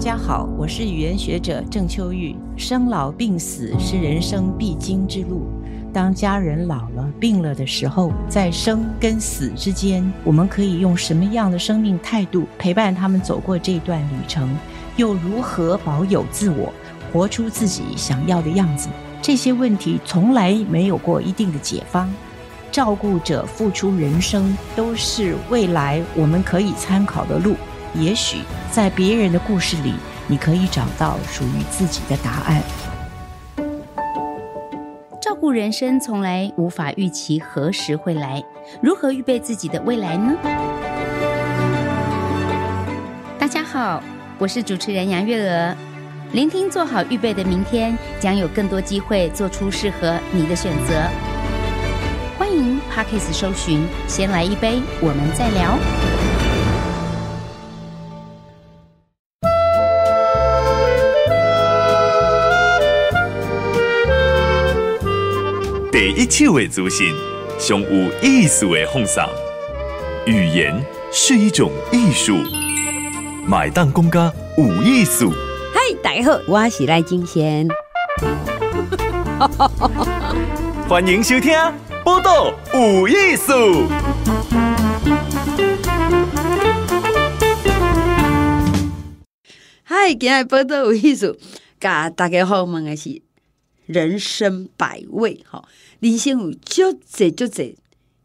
家好，我是语言学者郑秋玉。生老病死是人生必经之路。当家人老了、病了的时候，在生跟死之间，我们可以用什么样的生命态度陪伴他们走过这段旅程？又如何保有自我，活出自己想要的样子？这些问题从来没有过一定的解方。照顾者付出人生，都是未来我们可以参考的路。也许在别人的故事里，你可以找到属于自己的答案。照顾人生从来无法预期何时会来，如何预备自己的未来呢？大家好，我是主持人杨月娥。聆听做好预备的明天，将有更多机会做出适合你的选择。欢迎 Parkes 搜寻，先来一杯，我们再聊。一手的资讯，上有意思的奉上。语言是一种艺术，买单公家有艺术。嗨，大家好，我是赖金贤。欢迎收听《报道有艺术》。嗨，今日报道有艺术，甲大家好问的是人生百味，吼，人生有足侪足侪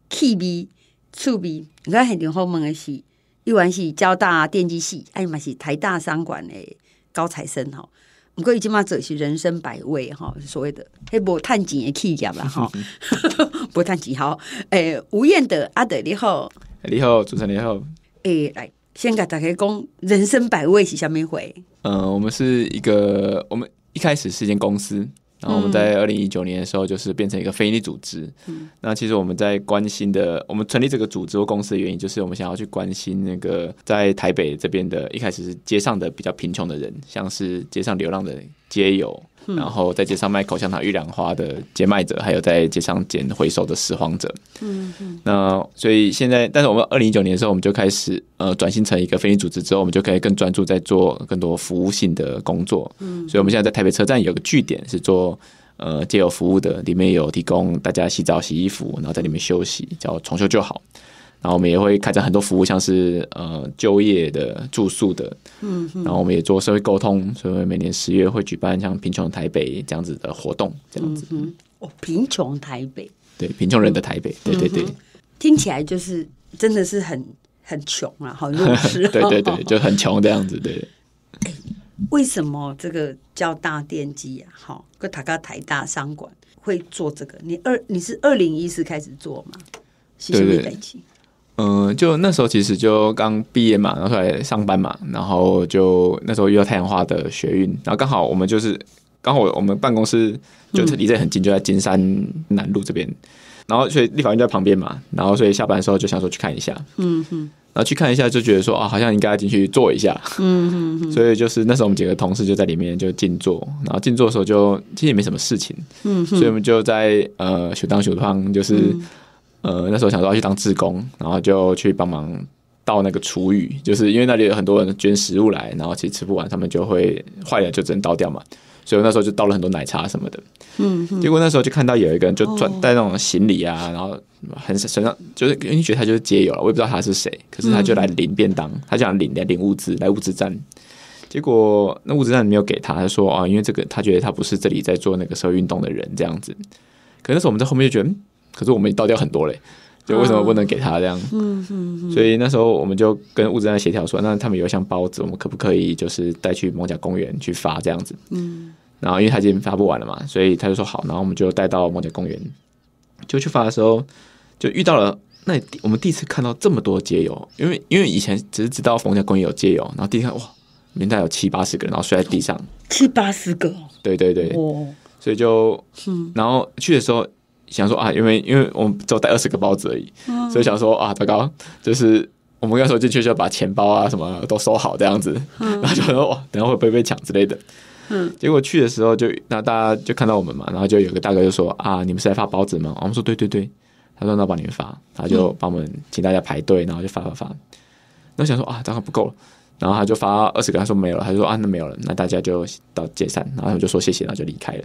气味、趣味。你看现场好问的是，一完是交大电机系，哎嘛是台大商管的高材生，吼。不过伊即马做是人生百味，吼，所谓的迄无趁钱的企业啦，吼，无趁钱吼。诶，吴彦德阿德你好，你好，主持人你好。诶，来先甲大家讲人生百味是虾米回？嗯，我们是一个，我们一开始是一间公司，然后我们在二零一九年的时候就是变成一个非营利组织。嗯，那其实我们在关心的，我们成立这个组织或公司的原因，就是我们想要去关心那个在台北这边的，一开始是街上的比较贫穷的人，像是街上流浪的街友，然后在街上卖口香糖、玉兰花的街卖者，还有在街上捡回收的拾荒者。嗯嗯，那所以现在，但是我们二零一九年的时候，我们就开始呃转型成一个非营利组织之后，我们就可以更专注在做更多服务性的工作。嗯，所以我们现在在台北车站有个据点是做呃借有服务的，里面有提供大家洗澡、洗衣服，然后在里面休息，叫重修就好。然后我们也会开展很多服务，像是呃就业的、住宿的，嗯，然后我们也做社会沟通，所以每年十月会举办像贫穷台北这样子的活动，这样子。哦，贫穷台北，对，贫穷人的台北，对对对，听起来就是真的是很很穷啊，好弱势。对对对，就很穷这样子，对。为什么这个叫大电机啊？好，跟塔卡台大商管会做这个？你二你是二零一四开始做吗？对对。嗯，就那时候其实就刚毕业嘛，然后出来上班嘛，然后就那时候遇到太阳花的学运，然后刚好我们就是刚好我们办公室就是离这很近，就在金山南路这边，然后所以立法院就在旁边嘛，然后所以下班的时候就想说去看一下，嗯哼，然后去看一下就觉得说啊，好像应该进去坐一下，嗯哼，所以就是那时候我们几个同事就在里面就静坐，然后静坐的时候就其实也没什么事情，嗯哼，所以我们就在呃学当学方就是。呃，那时候想说要去当志工，然后就去帮忙倒那个厨余，就是因为那里有很多人捐食物来，然后其实吃不完，他们就会坏了就只能倒掉嘛。所以那时候就倒了很多奶茶什么的。嗯，结果那时候就看到有一个人就转带那种行李啊，然后很身上就是因为觉得他就是街友了，我也不知道他是谁，可是他就来领便当，他想领来领物资来物资站。结果那物资站没有给他，他说啊，因为这个他觉得他不是这里在做那个社会运动的人这样子。可那时候我们在后面就觉得。可是我们倒掉很多嘞，就为什么不能给他这样？嗯嗯所以那时候我们就跟物资站协调说，那他们有一箱包子，我们可不可以就是带去蒙甲公园去发这样子？嗯。然后因为他已经发不完了嘛，所以他就说好，然后我们就带到蒙甲公园，就去发的时候就遇到了那我们第一次看到这么多街友，因为因为以前只是知道冯家公园有街友，然后第一看哇，里面大有七八十个人，然后睡在地上，七八十个，对对对，哦，所以就嗯，然后去的时候。想说啊，因为因为我们只有带二十个包子而已，所以想说啊，糟糕，就是我们那时候进去就要把钱包啊什么都收好这样子，然后就说哇，等下会不会被抢之类的。嗯，结果去的时候就那大家就看到我们嘛，然后就有个大哥就说啊，你们是来发包子吗？我们说对对对，他说那帮你们发，他就帮我们请大家排队，然后就发发发。然后想说啊，糟糕不够了，然后他就发二十个，他说没有了，他就说啊那没有了，那大家就到解散，然后他们就说谢谢，然后就离开了。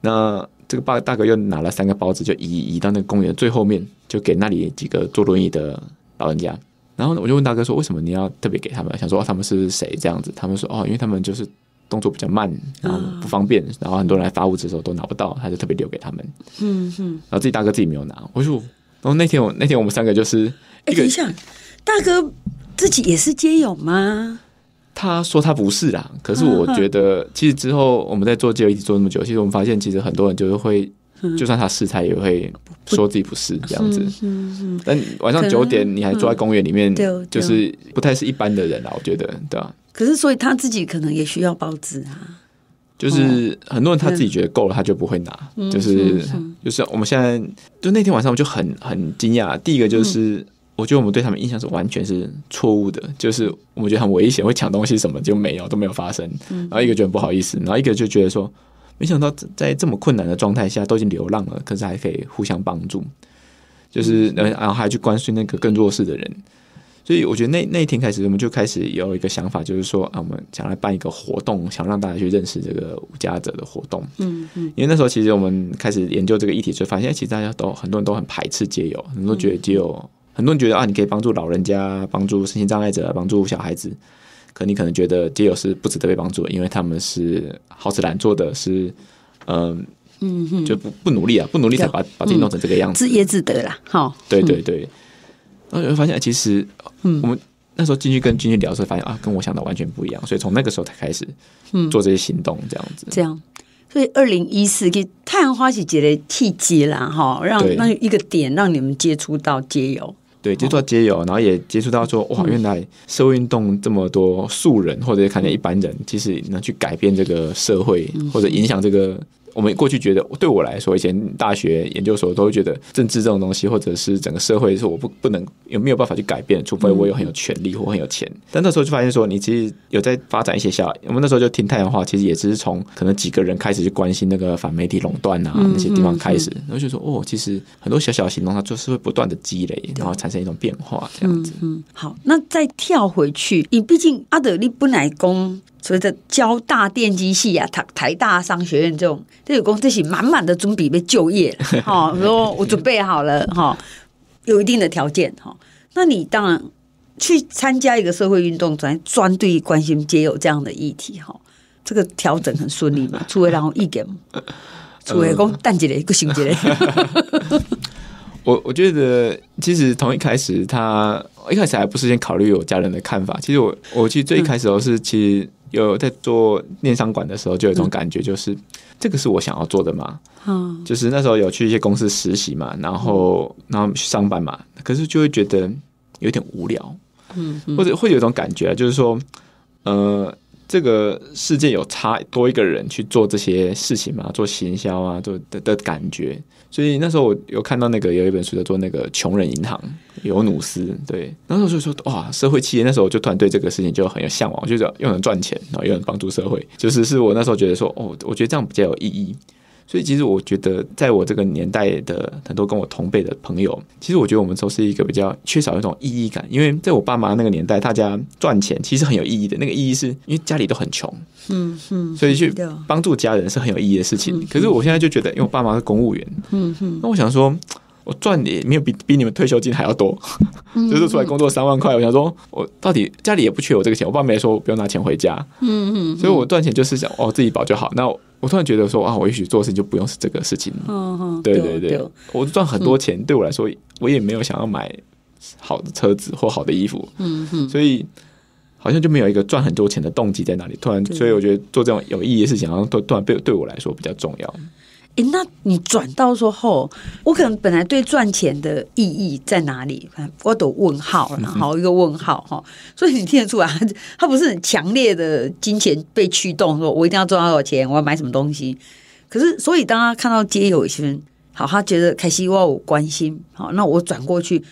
那这个大大哥又拿了三个包子，就移移到那个公园最后面，就给那里几个坐轮椅的老人家。然后我就问大哥说：“为什么你要特别给他们？想说他们是谁这样子？”他们说：“哦，因为他们就是动作比较慢，然后不方便，然后很多人来发物资的时候都拿不到，他就特别留给他们。”嗯嗯。然后自己大哥自己没有拿。我就：“然后那天我那天我们三个就是……哎，等一下，大哥自己也是街友吗？”他说他不是啦，可是我觉得其实之后我们在做街友一起做那么久，其实我们发现其实很多人就是会。就算他是，他也会说自己不是这样子。但晚上九点你还坐在公园里面，就是不太是一般的人啦。我觉得，对吧？可是，所以他自己可能也需要包子啊。就是很多人他自己觉得够了，他就不会拿。就是就是我们现在就那天晚上我就很很惊讶。第一个就是，我觉得我们对他们印象是完全是错误的。就是我们觉得很危险，会抢东西什么就没有都没有发生。然后一个觉得不好意思，然后一个就觉得说。没想到在这么困难的状态下都已经流浪了，可是还可以互相帮助，就是然后还去关心那个更弱势的人。所以我觉得那那一天开始，我们就开始有一个想法，就是说啊，我们想来办一个活动，想让大家去认识这个无家者的活动。嗯嗯。因为那时候其实我们开始研究这个议题，就发现其实大家都很多人都很排斥街友，很多觉得街友，很多人觉得啊，你可以帮助老人家，帮助身心障碍者，帮助小孩子。可你可能觉得街友是不值得被帮助的，因为他们是好吃懒做的，是嗯嗯，就不不努力啊，不努力才把把自己弄成这个样子，自业自得啦。好，对对对。然后就会发现，其实嗯，我们那时候进去跟进去聊的时候，发现啊，跟我想的完全不一样。所以从那个时候才开始嗯做这些行动，这样子。这样，所以二零一四给太阳花姐姐的契机啦，哈，让那一个点让你们接触到街友。对，接触到街友，然后也接触到说，哇，原来社会运动这么多素人，或者看见一般人，其实能去改变这个社会，或者影响这个。我们过去觉得，对我来说，以前大学研究所都会觉得政治这种东西，或者是整个社会是我不不能有没有办法去改变，除非我有很有权利或很有钱。但那时候就发现说，你其实有在发展一些小，我们那时候就听太阳话，其实也只是从可能几个人开始去关心那个反媒体垄断啊那些地方开始，然后就说哦，其实很多小小行动它就是会不断的积累，然后产生一种变化这样子。嗯，好，那再跳回去，你毕竟阿德利不乃公。所以，在交大电机系啊，台台大商学院这种，这有工这是满满的准备被就业，哈，说我准备好了，哈，有一定的条件，哈，那你当然去参加一个社会运动，专专对关心皆有这样的议题，哈，这个调整很顺利嘛？除非然后一点，除非讲淡季的一个星期嘞。我我觉得，其实从一开始，他一开始还不是先考虑我家人的看法。其实我我其实最一开始都是其实。有在做电商馆的时候，就有一种感觉，就是这个是我想要做的嘛。嗯，就是那时候有去一些公司实习嘛，然后然后去上班嘛，可是就会觉得有点无聊。嗯，或者会有一种感觉，就是说，呃，这个世界有差多一个人去做这些事情嘛，做行销啊，做的的感觉。所以那时候我有看到那个有一本书叫做《那个穷人银行》，尤努斯对，那时候就说哇，社会企业那时候我就突然对这个事情就很有向往，就是又能赚钱，然后又能帮助社会，就是是我那时候觉得说哦，我觉得这样比较有意义。所以其实我觉得，在我这个年代的很多跟我同辈的朋友，其实我觉得我们都是一个比较缺少一种意义感，因为在我爸妈那个年代，大家赚钱其实很有意义的。那个意义是因为家里都很穷，嗯嗯，所以去帮助家人是很有意义的事情。可是我现在就觉得，因为我爸妈是公务员，嗯嗯，那我想说。我赚的没有比比你们退休金还要多，就是出来工作三万块。我想说，我到底家里也不缺我这个钱，我爸没说不用拿钱回家。嗯嗯，所以我赚钱就是想哦自己保就好。那我突然觉得说啊，我也许做事就不用是这个事情。嗯嗯，对对对，我赚很多钱对我来说，我也没有想要买好的车子或好的衣服。嗯嗯，所以好像就没有一个赚很多钱的动机在那里。突然，所以我觉得做这种有意义的事情，好像都突然对对我来说比较重要。哎，那你转到说后，我可能本来对赚钱的意义在哪里？我都问号，然后一个问号哈。所以你听得出来，他不是很强烈的金钱被驱动，说我一定要赚多少钱，我要买什么东西。可是，所以当他看到街友一些人，好，他觉得凯西我有关心，好，那我转过去，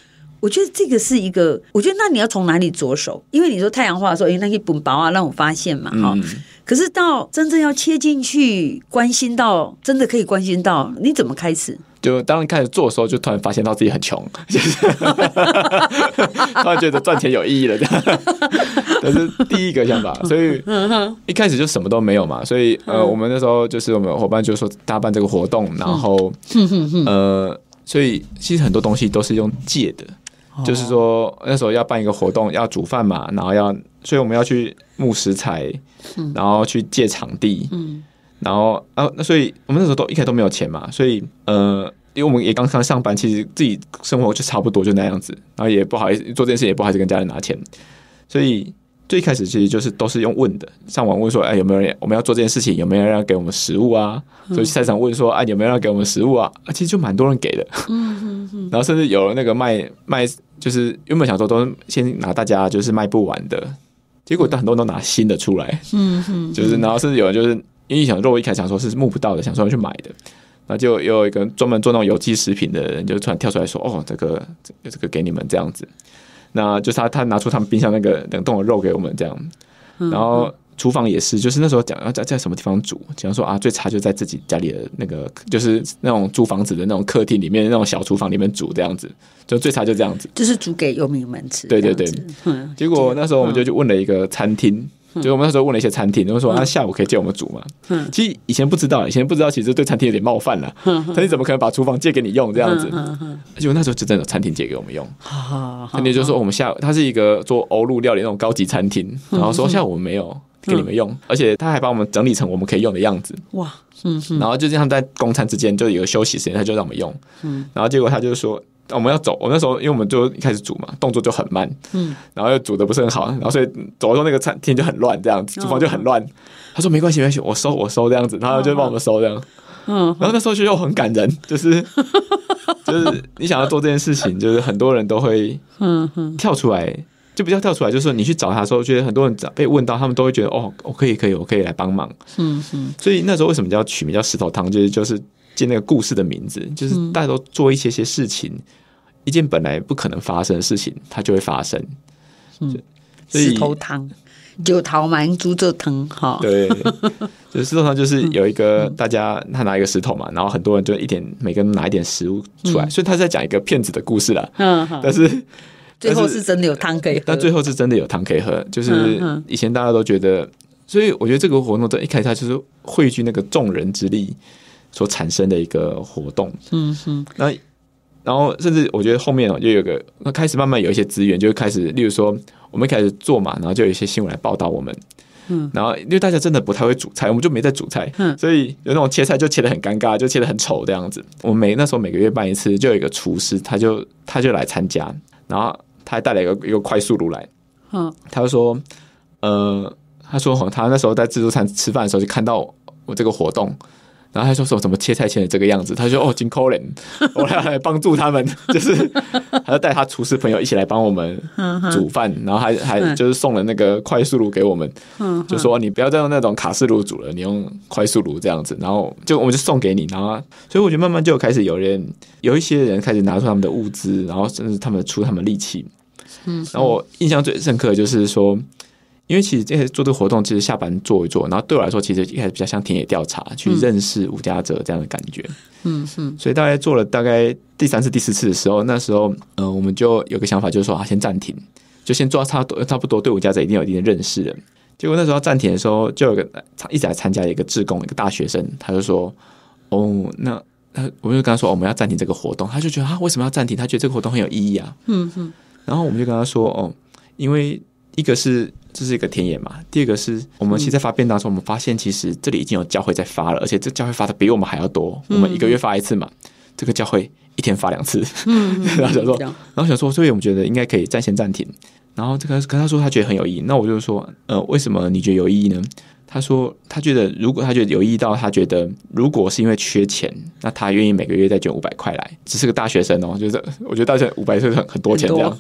我觉得这个是一个，我觉得那你要从哪里着手？因为你说太阳化的时候，因为那些本薄啊让我发现嘛，哈、嗯，可是到真正要切进去，关心到真的可以关心到，你怎么开始？就当开始做的时候，就突然发现到自己很穷，就 是突然觉得赚钱有意义了，这样，这是第一个想法。所以一开始就什么都没有嘛，所以呃，我们那时候就是我们伙伴就说大家办这个活动，然后呃，所以其实很多东西都是用借的，就是说那时候要办一个活动，要煮饭嘛，然后要，所以我们要去募食材，然后去借场地，然后啊，那所以我们那时候都一开始都没有钱嘛，所以呃，因为我们也刚刚上班，其实自己生活就差不多就那样子，然后也不好意思做这件事，也不好意思跟家人拿钱，所以最开始其实就是都是用问的，上网问说，哎，有没有人我们要做这件事情，有没有人要给我们食物啊？所以菜场问说，哎，有没有人要给我们食物啊？啊，其实就蛮多人给的，然后甚至有那个卖卖，就是原本想说都先拿大家就是卖不完的，结果很多人都拿新的出来，就是然后甚至有人就是因为想肉一开始想说是募不到的，想说要去买的，那就又有一个专门做那种有机食品的人，就突然跳出来说：“哦，这个这个这个给你们这样子。”那就是他他拿出他们冰箱那个冷冻的肉给我们这样，然后厨房也是，就是那时候讲要在在什么地方煮，讲说啊最差就在自己家里的那个就是那种租房子的那种客厅里面那种小厨房里面煮这样子，就最差就这样子。就是煮给游民们吃。对对对，嗯，结果那时候我们就去问了一个餐厅，就我们那时候问了一些餐厅，然后说那下午可以借我们煮吗？嗯其实以前不知道，以前不知道，其实对餐厅有点冒犯了。餐厅怎么可能把厨房借给你用这样子？结果那时候就真的有餐厅借给我们用，好，餐厅就说我们下午它是一个做欧陆料理那种高级餐厅，然后说下午我们没有。给你们用，而且他还把我们整理成我们可以用的样子，哇，嗯嗯然后就这样在公餐之间就有个休息时间，他就让我们用，然后结果他就说我们要走，我那时候因为我们就一开始煮嘛，动作就很慢，嗯，然后又煮的不是很好，然后所以走的时候那个餐厅就很乱，这样子厨房就很乱。他说没关系没关系，我收我收这样子，然后就帮我们收这样，嗯，然后那时候就又很感人，就是 就是你想要做这件事情，就是很多人都会嗯嗯跳出来。就不要跳出来，就是说你去找他的时候，觉得很多人被问到，他们都会觉得哦，我可以可以，我可以来帮忙。嗯嗯所以那时候为什么叫取名叫石头汤，就是就是借那个故事的名字，就是大家都做一些些事情，一件本来不可能发生的事情，它就会发生。嗯。所以石头汤，九桃蛮猪这汤哈，对，就是石头汤就是有一个大家他拿一个石头嘛，然后很多人就一点每个人拿一点食物出来，所以他是在讲一个骗子的故事啦。嗯，但是最后是真的有汤可以喝，但最后是真的有汤可以喝，就是以前大家都觉得，所以我觉得这个活动在一开始它就是汇聚那个众人之力所产生的一个活动。嗯哼那然后甚至我觉得后面哦，就有个那开始慢慢有一些资源，就开始，例如说我们开始做嘛，然后就有一些新闻来报道我们。嗯，然后因为大家真的不太会煮菜，我们就没在煮菜，嗯所以有那种切菜就切的很尴尬，就切的很丑这样子。我们每那时候每个月办一次，就有一个厨师，他就他就来参加，然后他还带了一个一个快速炉来，嗯他就说，呃，他说哦他那时候在自助餐吃饭的时候就看到我这个活动，然后他说说怎么切菜切的这个样子，他说哦，金扣人，我来来帮助他们，就是他就带他厨师朋友一起来帮我们煮饭，然后还还就是送了那个快速炉给我们，就说你不要再用那种卡式炉煮了，你用快速炉这样子，然后就我们就送给你，然后所以我觉得慢慢就开始有人有一些人开始拿出他们的物资，然后甚至他们出他们力气，嗯，然后我印象最深刻的就是说。因为其实这些做这个活动，其实下班做一做，然后对我来说，其实一开始比较像田野调查，去认识吴家泽这样的感觉。嗯嗯所以大概做了大概第三次、第四次的时候，那时候，呃，我们就有个想法，就是说啊，先暂停，就先做差多差不多对吴家泽一定有一定的认识了。结果那时候暂停的时候，就有个一直来参加一个志工，一个大学生，他就说：“哦，那那我就跟他说，我们要暂停这个活动。”他就觉得啊，为什么要暂停？他觉得这个活动很有意义啊。嗯嗯然后我们就跟他说：“哦，因为一个是这是一个田野嘛，第二个是我们其实在发便当的时候，我们发现其实这里已经有教会在发了，而且这教会发的比我们还要多。我们一个月发一次嘛，这个教会一天发两次。嗯，然后想说然后想说，所以我们觉得应该可以暂先暂停。然后这个跟他说他觉得很有意义，那我就说，呃，为什么你觉得有意义呢？他说他觉得如果他觉得有意义到他觉得如果是因为缺钱，那他愿意每个月再捐五百块来，只是个大学生哦，就是我觉得大学五百是很很多钱这样。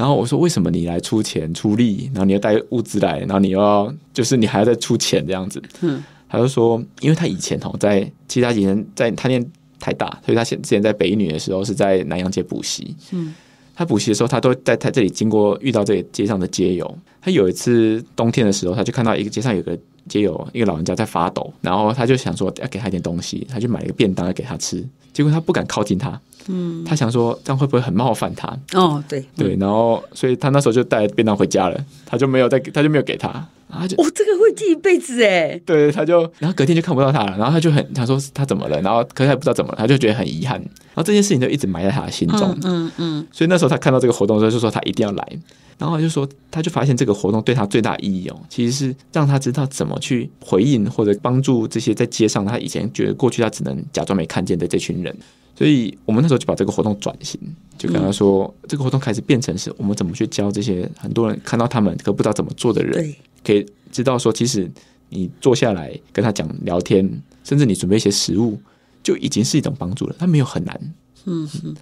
然后我说为什么你来出钱出力，然后你要带物资来，然后你又要就是你还要再出钱这样子。嗯，他就说，因为他以前哦在，其实他以前在他念台大，所以他现之前在北一女的时候是在南洋街补习。嗯，他补习的时候，他都在他这里经过遇到这个街上的街友。他有一次冬天的时候，他就看到一个街上有个街友，一个老人家在发抖，然后他就想说要给他一点东西，他就买了一个便当要给他吃。结果他不敢靠近他，嗯，他想说这样会不会很冒犯他？哦，对对，然后所以他那时候就带便当回家了，他就没有再他就没有给他，然后就哦，这个会记一辈子哎。对，他就然后隔天就看不到他了，然后他就很他说他怎么了，然后可是他也不知道怎么了，他就觉得很遗憾，然后这件事情就一直埋在他的心中，嗯嗯，所以那时候他看到这个活动的时候，就说他一定要来，然后就说他就发现这个活动对他最大意义哦，其实是让他知道怎么去回应或者帮助这些在街上他以前觉得过去他只能假装没看见的这群人。所以我们那时候就把这个活动转型，就跟他说，这个活动开始变成是我们怎么去教这些很多人看到他们可不知道怎么做的人，对，可以知道说，其实你坐下来跟他讲聊天，甚至你准备一些食物，就已经是一种帮助了。他没有很难。嗯嗯，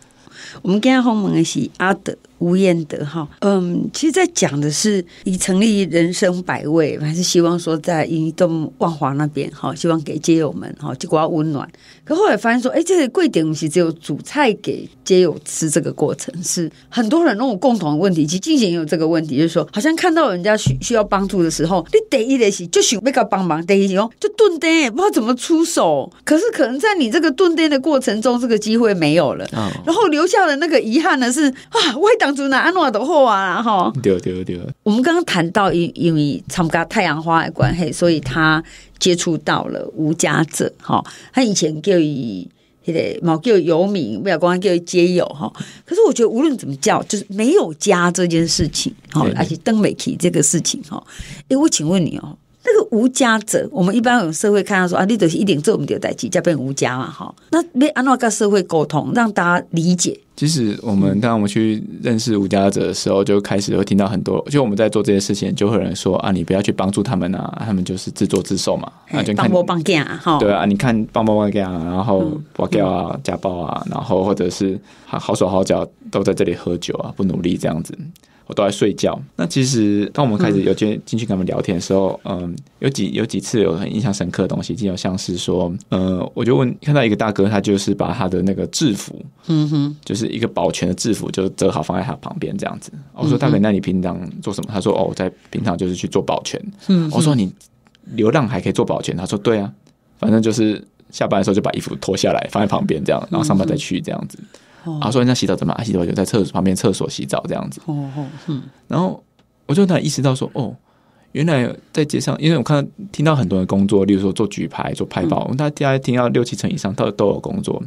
我们今天访问的是阿德吴彦德哈，嗯，其实，在讲的是以成立人生百味，还是希望说在移动万华那边哈，希望给街友们哈，结果要温暖。可后来发现说，哎，这个贵点其实只有煮菜给街友吃，这个过程是很多人那种共同的问题。其实进行也有这个问题，就是说，好像看到人家需需要帮助的时候，你得一得是就想被他帮忙，得一哦就顿呆，不知道怎么出手。可是可能在你这个顿呆的过程中，这个机会没有了，然后留下的那个遗憾呢是啊，我当初拿安诺都好啊，哈，对对对。我们刚刚谈到因因为参加太阳花的关系，所以他接触到了无家者，哈，他以前叫以那个毛叫游民，不要光叫街友哈。可是我觉得无论怎么叫，就是没有家这件事情，哈，而且登美琪这个事情，哈。哎，我请问你哦，那个无家者，我们一般有社会看到说啊，你都是一点做我们的代际，叫变无家嘛，哈。那没安诺跟社会沟通，让大家理解。其实我们当我们去认识无家者的时候，就开始会听到很多，就我们在做这些事情，就会有人说啊，你不要去帮助他们啊，他们就是自作自受嘛，啊，就帮波帮家哈，对啊，你看帮帮帮家，然后包掉啊，家暴啊，然后或者是好手好脚都在这里喝酒啊，不努力这样子。我都在睡觉。那其实，当我们开始有进进去跟他们聊天的时候，嗯，有几有几次有很印象深刻的东西，就像是说，呃，我就问看到一个大哥，他就是把他的那个制服，嗯哼，就是一个保全的制服，就折好放在他旁边这样子。我说大哥，那你平常做什么？他说哦，我在平常就是去做保全。嗯，我说你流浪还可以做保全？他说对啊，反正就是下班的时候就把衣服脱下来放在旁边这样，然后上班再去这样子。啊，说人家洗澡怎么？洗澡就在厕所旁边厕所洗澡这样子。哦哦，嗯。然后我就突然意识到说，哦，原来在街上，因为我看到听到很多人工作，例如说做举牌、做拍报，大家听到六七成以上到都有工作。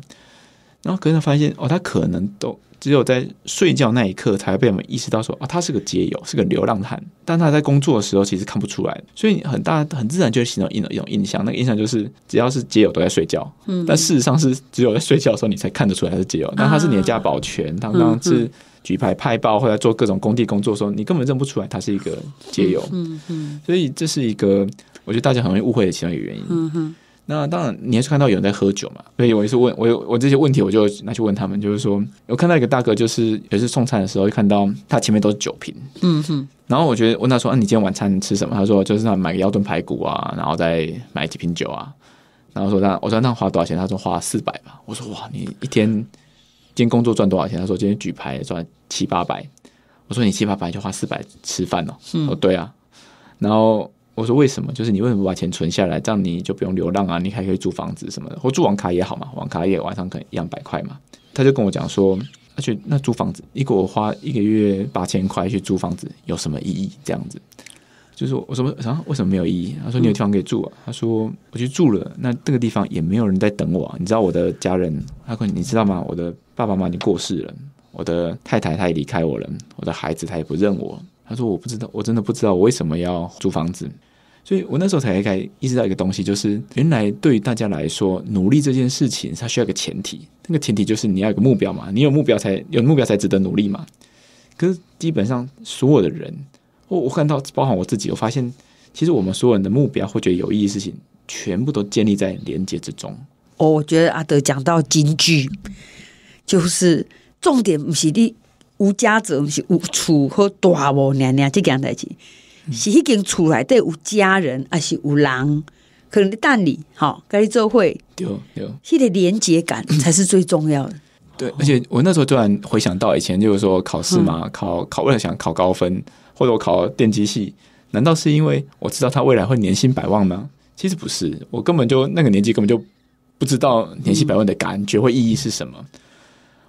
然后可能发现，哦，他可能都。只有在睡觉那一刻，才被我们意识到说啊，他是个街友，是个流浪汉。但他在工作的时候，其实看不出来，所以很大很自然就会形成一种一种印象。那个印象就是，只要是街友都在睡觉。嗯。但事实上是，只有在睡觉的时候，你才看得出来他是街友。但他是你的家保全，当当是举牌派报或者做各种工地工作的时候，你根本认不出来他是一个街友。嗯嗯。所以这是一个，我觉得大家很容易误会的其中一个原因。嗯哼。那当然，你也是看到有人在喝酒嘛？所以我也是问我有我这些问题，我就拿去问他们，就是说，我看到一个大哥，就是也是送餐的时候，就看到他前面都是酒瓶，嗯哼。然后我觉得问他说：“啊，你今天晚餐吃什么？”他说：“就是那买个腰炖排骨啊，然后再买几瓶酒啊。”然后说：“那我说那花多少钱？”他说：“花四百吧。”我说：“哇，你一天今天工作赚多少钱？”他说：“今天举牌赚七八百。”我说：“你七八百就花四百吃饭哦。”哦，对啊。然后。我说为什么？就是你为什么不把钱存下来，这样你就不用流浪啊？你还可以租房子什么的，或住网卡也好嘛，网卡也晚上可能一两百块嘛。他就跟我讲说，而且那租房子，一个我花一个月八千块去租房子，有什么意义？这样子，就是我说啊，为什么没有意义？他说你有地方可以住啊。他说我去住了，那这个地方也没有人在等我。你知道我的家人，他说你知道吗？我的爸爸妈妈已经过世了，我的太太她也离开我了，我的孩子他也不认我。他说我不知道，我真的不知道我为什么要租房子。所以我那时候才开意识到一个东西，就是原来对于大家来说，努力这件事情它需要一个前提，那个前提就是你要有个目标嘛，你有目标才有目标才值得努力嘛。可是基本上所有的人，我我看到包含我自己，我发现其实我们所有人的目标或觉得有意义的事情，全部都建立在连接之中。哦，我觉得阿德讲到金句，就是重点不是你无家者，不是有厝和大无娘娘这样代志。是已经出来，对有家人还是有人，可能你等你，好跟你做会，有有，这个连接感才是最重要的。对，而且我那时候突然回想到以前，就是说考试嘛，考考为了想考高分，或者我考电机系，难道是因为我知道他未来会年薪百万吗？其实不是，我根本就那个年纪根本就不知道年薪百万的感觉或意义是什么。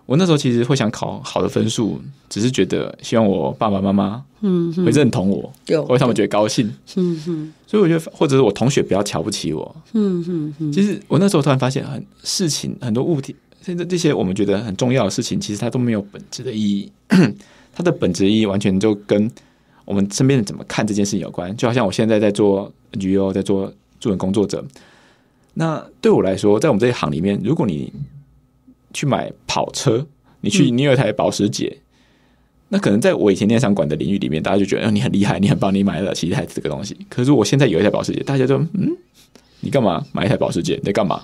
我那时候其实会想考好的分数，只是觉得希望我爸爸妈妈嗯会认同我，或者他们觉得高兴，嗯哼。所以我觉得，或者是我同学不要瞧不起我，嗯哼哼。其实我那时候突然发现，很事情很多物体，甚至这些我们觉得很重要的事情，其实它都没有本质的意义。它的本质意义完全就跟我们身边人怎么看这件事情有关。就好像我现在在做 NGO，在做助人工作者，那对我来说，在我们这一行里面，如果你去买跑车，你去你有一台保时捷，那可能在我以前电商管的领域里面，大家就觉得你很厉害，你很棒，你买了其实台这个东西。可是我现在有一台保时捷，大家就嗯，你干嘛买一台保时捷？你在干嘛？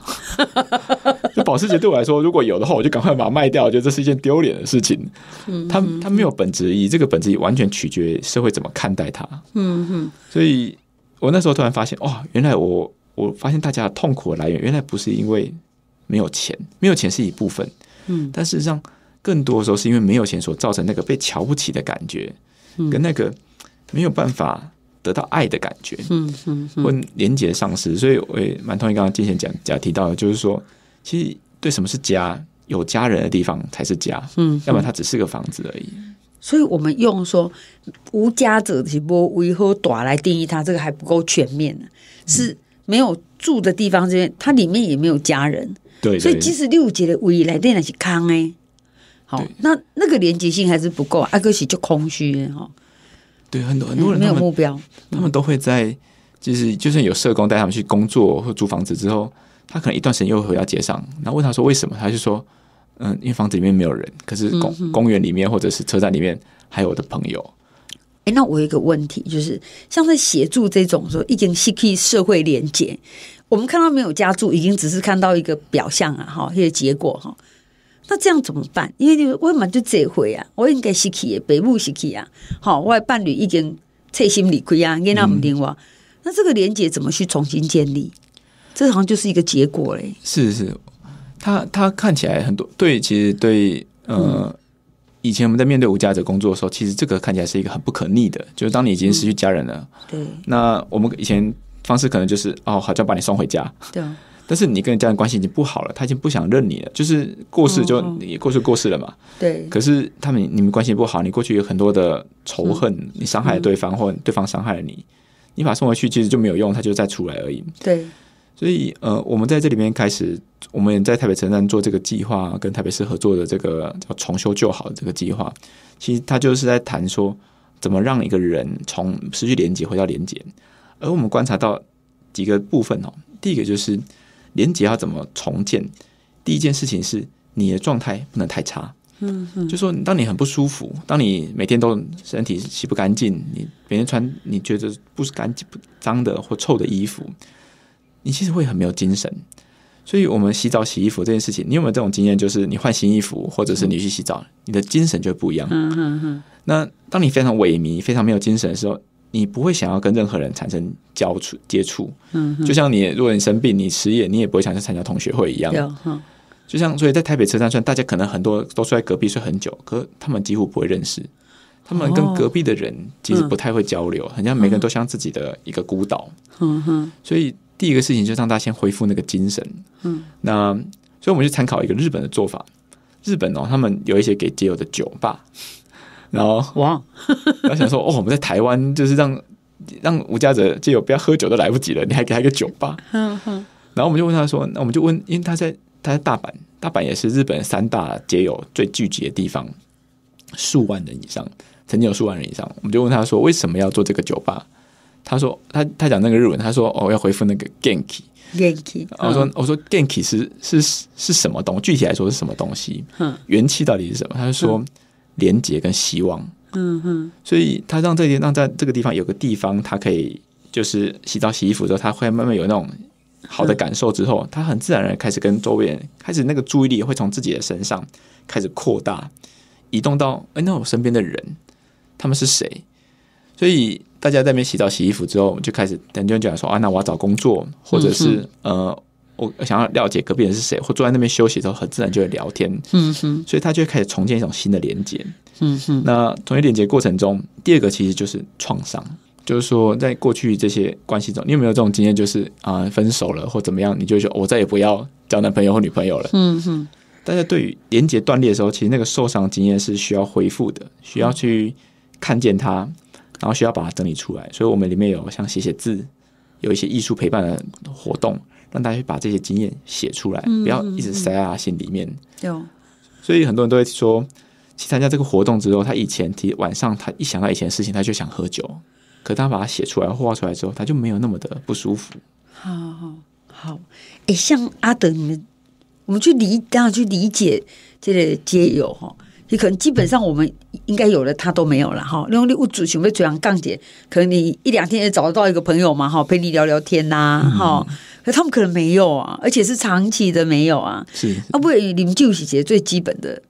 这保时捷对我来说，如果有的话，我就赶快把它卖掉。我觉得这是一件丢脸的事情。嗯，它它没有本质意义，这个本质完全取决于社会怎么看待它。嗯哼，所以我那时候突然发现，哇，原来我我发现大家痛苦的来源，原来不是因为。没有钱，没有钱是一部分，嗯，但事实上，更多的时候是因为没有钱所造成那个被瞧不起的感觉，跟那个没有办法得到爱的感觉，嗯嗯，或连结丧失。所以我也蛮同意刚刚金贤讲讲提到的，就是说，其实对什么是家，有家人的地方才是家，嗯，要不然它只是个房子而已。所以我们用说无家者其不为何短来定义它，这个还不够全面呢，是没有住的地方这边，它里面也没有家人。对，所以即使六节的未来电那是空诶，好，那那个连接性还是不够，阿哥是就空虚哈。对，很多很多人没有目标，他们都会在，就是就算有社工带他们去工作或租房子之后，他可能一段时间又会回到街上，然后问他说为什么，他就说，嗯，因为房子里面没有人，可是公公园里面或者是车站里面还有我的朋友。哎，那我有一个问题，就是像在协助这种说已经是可以社会连接。我们看到没有加注，已经只是看到一个表象啊，哈，一个结果哈。那这样怎么办？因为你为什么就这回啊？我应该失去，北部失去啊。好，我的伴侣已经彻心理亏啊，跟他们电话。那这个连接怎么去重新建立？这好像就是一个结果嘞。是是，他他看起来很多对，其实对呃，以前我们在面对无家者工作的时候，其实这个看起来是一个很不可逆的，就是当你已经失去家人了，对。那我们以前。方式可能就是哦，好像把你送回家。对。但是你跟家人关系已经不好了，他已经不想认你了，就是过世就你过世过世了嘛。对。可是他们你们关系不好，你过去有很多的仇恨，你伤害了对方，或对方伤害了你，你把他送回去其实就没有用，他就再出来而已。对。所以呃，我们在这里面开始，我们在台北城站做这个计划，跟台北市合作的这个叫重修旧好的这个计划，其实他就是在谈说，怎么让一个人从失去连接回到连接。而我们观察到几个部分哦，第一个就是连接要怎么重建。第一件事情是你的状态不能太差，嗯嗯，就说当你很不舒服，当你每天都身体洗不干净，你每天穿你觉得不是干净、不脏的或臭的衣服，你其实会很没有精神。所以，我们洗澡、洗衣服这件事情，你有没有这种经验？就是你换新衣服，或者是你去洗澡，你的精神就不一样。嗯嗯嗯。那当你非常萎靡、非常没有精神的时候，你不会想要跟任何人产生交触接触，嗯，就像你如果你生病你失业，你也不会想去参加同学会一样，就像所以在台北车站，虽然大家可能很多都睡在隔壁睡很久，可他们几乎不会认识，他们跟隔壁的人其实不太会交流，好像每个人都像自己的一个孤岛，嗯哼。所以第一个事情就让大家先恢复那个精神，嗯，那所以我们就参考一个日本的做法，日本哦，他们有一些给街友的酒吧。然后哇，然后想说哦，我们在台湾就是让让吴家泽就有不要喝酒都来不及了，你还给他一个酒吧。然后我们就问他说，那我们就问，因为他在他在大阪，大阪也是日本三大街友最聚集的地方，数万人以上，曾经有数万人以上。我们就问他说，为什么要做这个酒吧？他说他他讲那个日文，他说哦，要回复那个 ganki。Genki，。我说我说 genki 是是是什么东？具体来说是什么东西？嗯，元气到底是什么？他就说。连接跟希望，嗯哼，所以他让这里让在这个地方有个地方，他可以就是洗澡洗衣服之后，他会慢慢有那种好的感受之后，他很自然而然开始跟周围人开始那个注意力会从自己的身上开始扩大，移动到哎那我身边的人他们是谁？所以大家在那边洗澡洗衣服之后，就开始等就讲说啊，那我要找工作，或者是呃我想要了解隔壁人是谁，或坐在那边休息的时候，很自然就会聊天，嗯哼，所以他就会开始重建一种新的连接。嗯哼，那重建连接过程中，第二个其实就是创伤，就是说在过去这些关系中，你有没有这种经验，就是啊、分手了或怎么样，你就说、哦我再也不要交男朋友或女朋友了。嗯哼，但是对于连接断裂的时候，其实那个受伤经验是需要恢复的，需要去看见它，然后需要把它整理出来。所以我们里面有像写写字，有一些艺术陪伴的活动，让大家去把这些经验写出来，不要一直塞在他心里面。有，所以很多人都会说，去参加这个活动之后，他以前提晚上他一想到以前的事情，他就想喝酒。可他把它写出来、画出来之后，他就没有那么的不舒服。好好好，哎，像阿德你们，我们去理当然去理解这个街友哈，你可能基本上我们应该有的他都没有了哈。因为你物主想要这样杠姐，可能你一两天也找得到一个朋友嘛哈，陪你聊聊天呐、哈、可他们可能没有啊，而且是长期的没有啊。是啊，不你们就是一个最基本的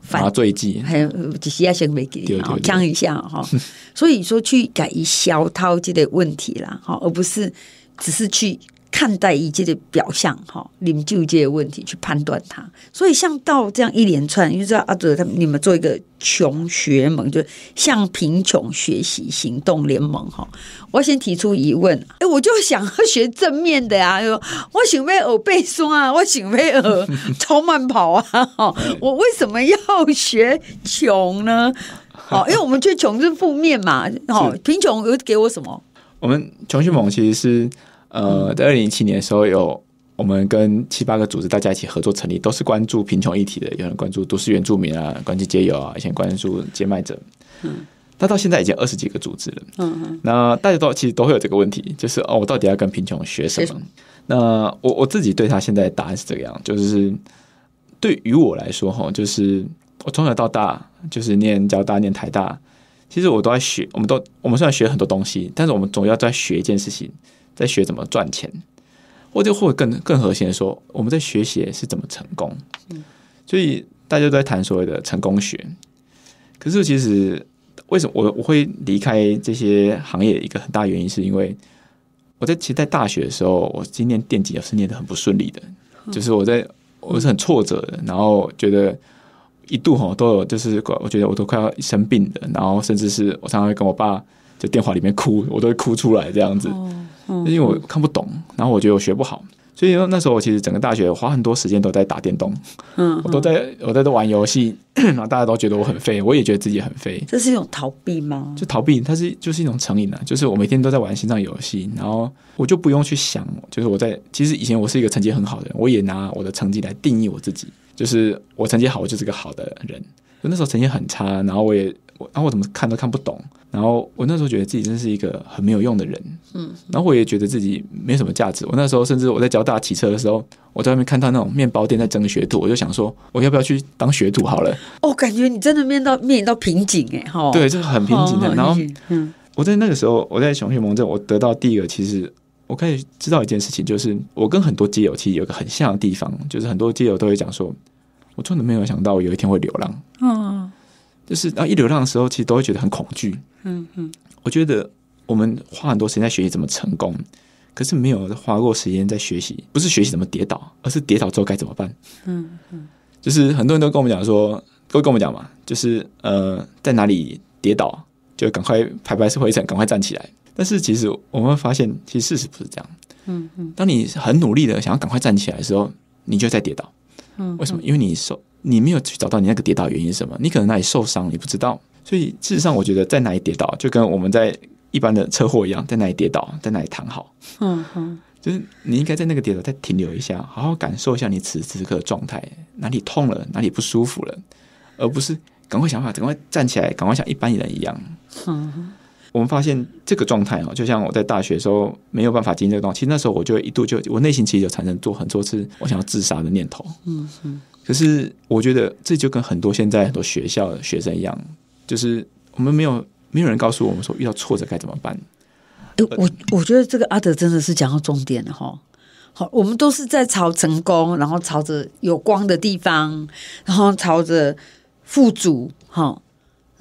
反麻醉剂，还有只是要先没给你哈，对对对讲一下哈。所以说去改一消套这类问题啦，哈，而不是只是去看待一切的表象哈，领就这些问题去判断它。所以像到这样一连串，因为知道阿德他们你们做一个穷学盟，就向贫穷学习行动联盟哈。我先提出疑问，哎，我就想要学正面的啊，我想要耳背酸啊，我想要耳 超慢跑啊，哈我为什么要学穷呢？好，因为我们觉得穷是负面嘛，好，贫穷有给我什么？我们穷学盟其实是呃，在二零一七年的时候有。我们跟七八个组织大家一起合作成立，都是关注贫穷议题的，有人关注都市原住民啊，关注街友啊，以前关注街卖者。嗯，那到现在已经二十几个组织了。嗯嗯，那大家都其实都会有这个问题，就是哦，我到底要跟贫穷学什么学什么？那我我自己对他现在的答案是这个样，就是对于我来说哈，就是我从小到大就是念交大、念台大，其实我都在学，我们都我们虽然学很多东西，但是我们总要在学一件事情，在学怎么赚钱，或者或者更更核心的说，我们在学习是怎么成功。所以大家都在谈所谓的成功学，可是其实为什么我我会离开这些行业？一个很大原因是因为我在其实，在大学的时候，我今年电机也是念的很不顺利的，就是我在我是很挫折的，然后觉得一度哈都有就是我觉得我都快要生病的，然后甚至是我常常会跟我爸在电话里面哭，我都会哭出来这样子，因为我看不懂，然后我觉得我学不好。所以那时候我其实整个大学花很多时间都在打电动，嗯，我都在我在玩游戏，然后大家都觉得我很废，我也觉得自己很废，这是一种逃避吗？就逃避，它是就是一种成瘾啊。就是我每天都在玩线上游戏，然后我就不用去想，就是我在其实以前我是一个成绩很好的人，我也拿我的成绩来定义我自己，就是我成绩好，我就是个好的人。就那时候成绩很差，然后我也我然后我怎么看都看不懂，然后我那时候觉得自己真是一个很没有用的人，嗯，然后我也觉得自己没什么价值。我那时候甚至我在教大家骑车的时候，我在外面看到那种面包店在争学徒，我就想说，我要不要去当学徒好了？哦，感觉你真的面到面临到瓶颈哎，哈，对，就是很瓶颈的。哦然后嗯我在那个时候，我在熊血盟镇，我得到第一个，其实我可以知道一件事情，就是我跟很多基友其实有个很像的地方，就是很多基友都会讲说，我真的没有想到我有一天会流浪，嗯就是然后一流浪的时候，其实都会觉得很恐惧。嗯嗯，我觉得我们花很多时间在学习怎么成功，可是没有花过时间在学习，不是学习怎么跌倒，而是跌倒之后该怎么办。嗯嗯，就是很多人都跟我们讲说，都会跟我们讲嘛，就是呃，在哪里跌倒就赶快拍拍灰尘，赶快站起来。但是其实我们会发现，其实事实不是这样。嗯嗯，当你很努力的想要赶快站起来的时候，你就在跌倒。嗯，为什么？因为你受，你没有去找到你那个跌倒原因是什么？你可能哪里受伤，你不知道。所以事实上，我觉得在哪里跌倒，就跟我们在一般的车祸一样，在哪里跌倒，在哪里躺好。嗯哼就是你应该在那个跌倒再停留一下，好好感受一下你此时此刻的状态，哪里痛了，哪里不舒服了，而不是赶快想法，赶快站起来，赶快像一般人一样。嗯我们发现这个状态哦，就像我在大学的时候没有办法经历这个状态，其实那时候我就一度就我内心其实就产生做很多次我想要自杀的念头。嗯嗯，可是我觉得这就跟很多现在很多学校的学生一样，就是我们没有没有人告诉我们说遇到挫折该怎么办。哎，我我觉得这个阿德真的是讲到重点了哈。好，我们都是在朝成功，然后朝着有光的地方，然后朝着富足，哈，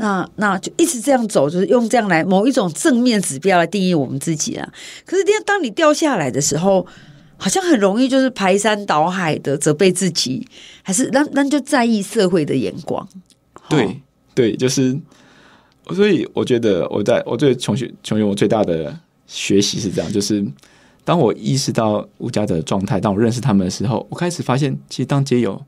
那那就一直这样走，就是用这样来某一种正面指标来定义我们自己啊。可是，当当你掉下来的时候，好像很容易就是排山倒海的责备自己，还是那那就在意社会的眼光。对对，就是，所以我觉得我在我最穷学穷学我最大的学习是这样，就是当我意识到吴家的状态，当我认识他们的时候，我开始发现，其实当街友，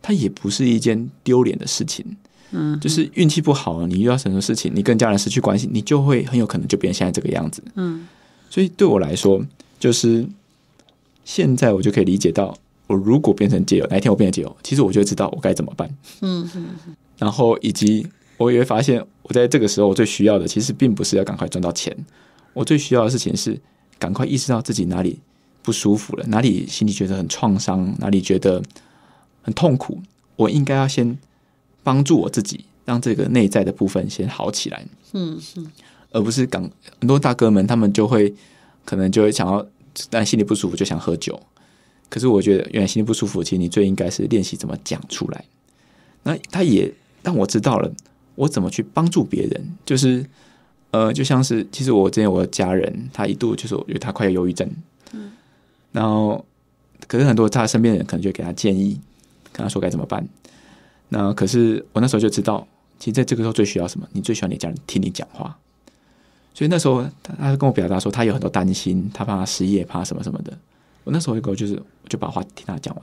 他也不是一件丢脸的事情。嗯，就是运气不好，你遇到什么事情，你跟家人失去关系，你就会很有可能就变成现在这个样子。嗯，所以对我来说，就是现在我就可以理解到，我如果变成解友，哪一天我变成解友，其实我就知道我该怎么办。嗯嗯，然后以及我也会发现，我在这个时候我最需要的，其实并不是要赶快赚到钱，我最需要的事情是赶快意识到自己哪里不舒服了，哪里心里觉得很创伤，哪里觉得很痛苦，我应该要先。帮助我自己，让这个内在的部分先好起来。嗯嗯，而不是港很多大哥们，他们就会可能就会想要，但心里不舒服就想喝酒。可是我觉得，原来心里不舒服，其实你最应该是练习怎么讲出来。那他也让我知道了，我怎么去帮助别人。就是呃，就像是其实我之前我的家人，他一度就是我觉得他快要忧郁症。嗯，然后可是很多他身边的人可能就给他建议，跟他说该怎么办。那可是我那时候就知道，其实在这个时候最需要什么？你最需要你家人听你讲话。所以那时候他他跟我表达说，他有很多担心，他怕失业，怕什么什么的。我那时候一个就是我就把话听他讲完，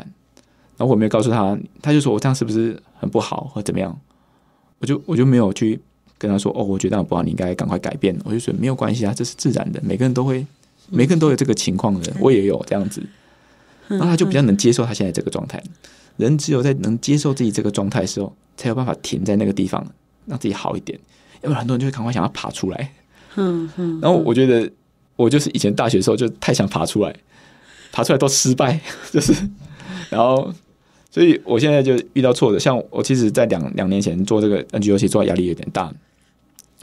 然后我没有告诉他，他就说我这样是不是很不好或怎么样？我就我就没有去跟他说哦，我觉得不好，你应该赶快改变。我就说没有关系啊，这是自然的，每个人都会，每个人都有这个情况的，我也有这样子。然后他就比较能接受他现在这个状态。人只有在能接受自己这个状态的时候，才有办法停在那个地方，让自己好一点。要不然很多人就会赶快想要爬出来。嗯嗯。然后我觉得我就是以前大学的时候就太想爬出来，爬出来都失败，就是。然后，所以我现在就遇到挫折。像我其实，在两两年前做这个 NG 游戏，做压力有点大，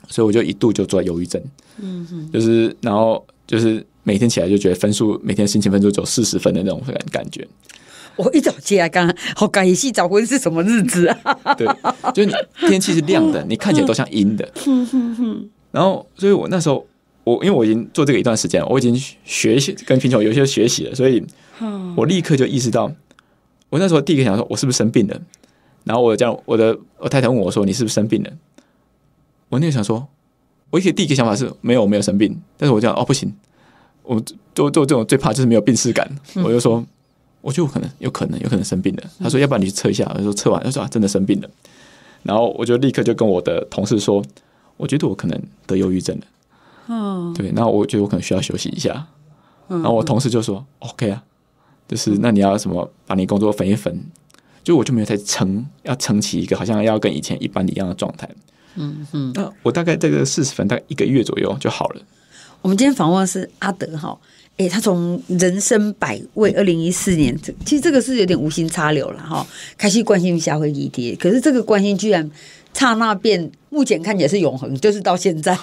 所以我就一度就做忧郁症。嗯哼。就是，然后就是每天起来就觉得分数，每天心情分数只有四十分的那种感感觉。我一早起来，刚好感谢早婚是什么日子啊？对，就是你天气是亮的，你看起来都像阴的。然后，所以我那时候，我因为我已经做这个一段时间，我已经学习跟贫穷有些学习了，所以我立刻就意识到，我那时候第一个想说，我是不是生病了？然后我这样，我的我太太问我说：“你是不是生病了？”我那个想说，我一第一个想法是没有，我没有生病。但是我讲哦，不行，我做做这种最怕就是没有病耻感，我就说。我就可能有可能有可能生病了。他说：“要不然你去测一下。”我说：“测完，他说啊，真的生病了。”然后我就立刻就跟我的同事说：“我觉得我可能得忧郁症了。”嗯，对，然后我觉得我可能需要休息一下。然后我同事就说：“OK 啊，就是那你要什么把你工作分一分。”就我就没有再撑，要撑起一个好像要跟以前一般一样的状态。嗯嗯，那我大概这个四十分，大概一个月左右就好了。我们今天访问的是阿德哈。哎，他从人生百味，二零一四年，这其实这个是有点无心插柳了哈，开始关心下会议题，可是这个关心居然刹那变。目前看起来是永恒，就是到现在。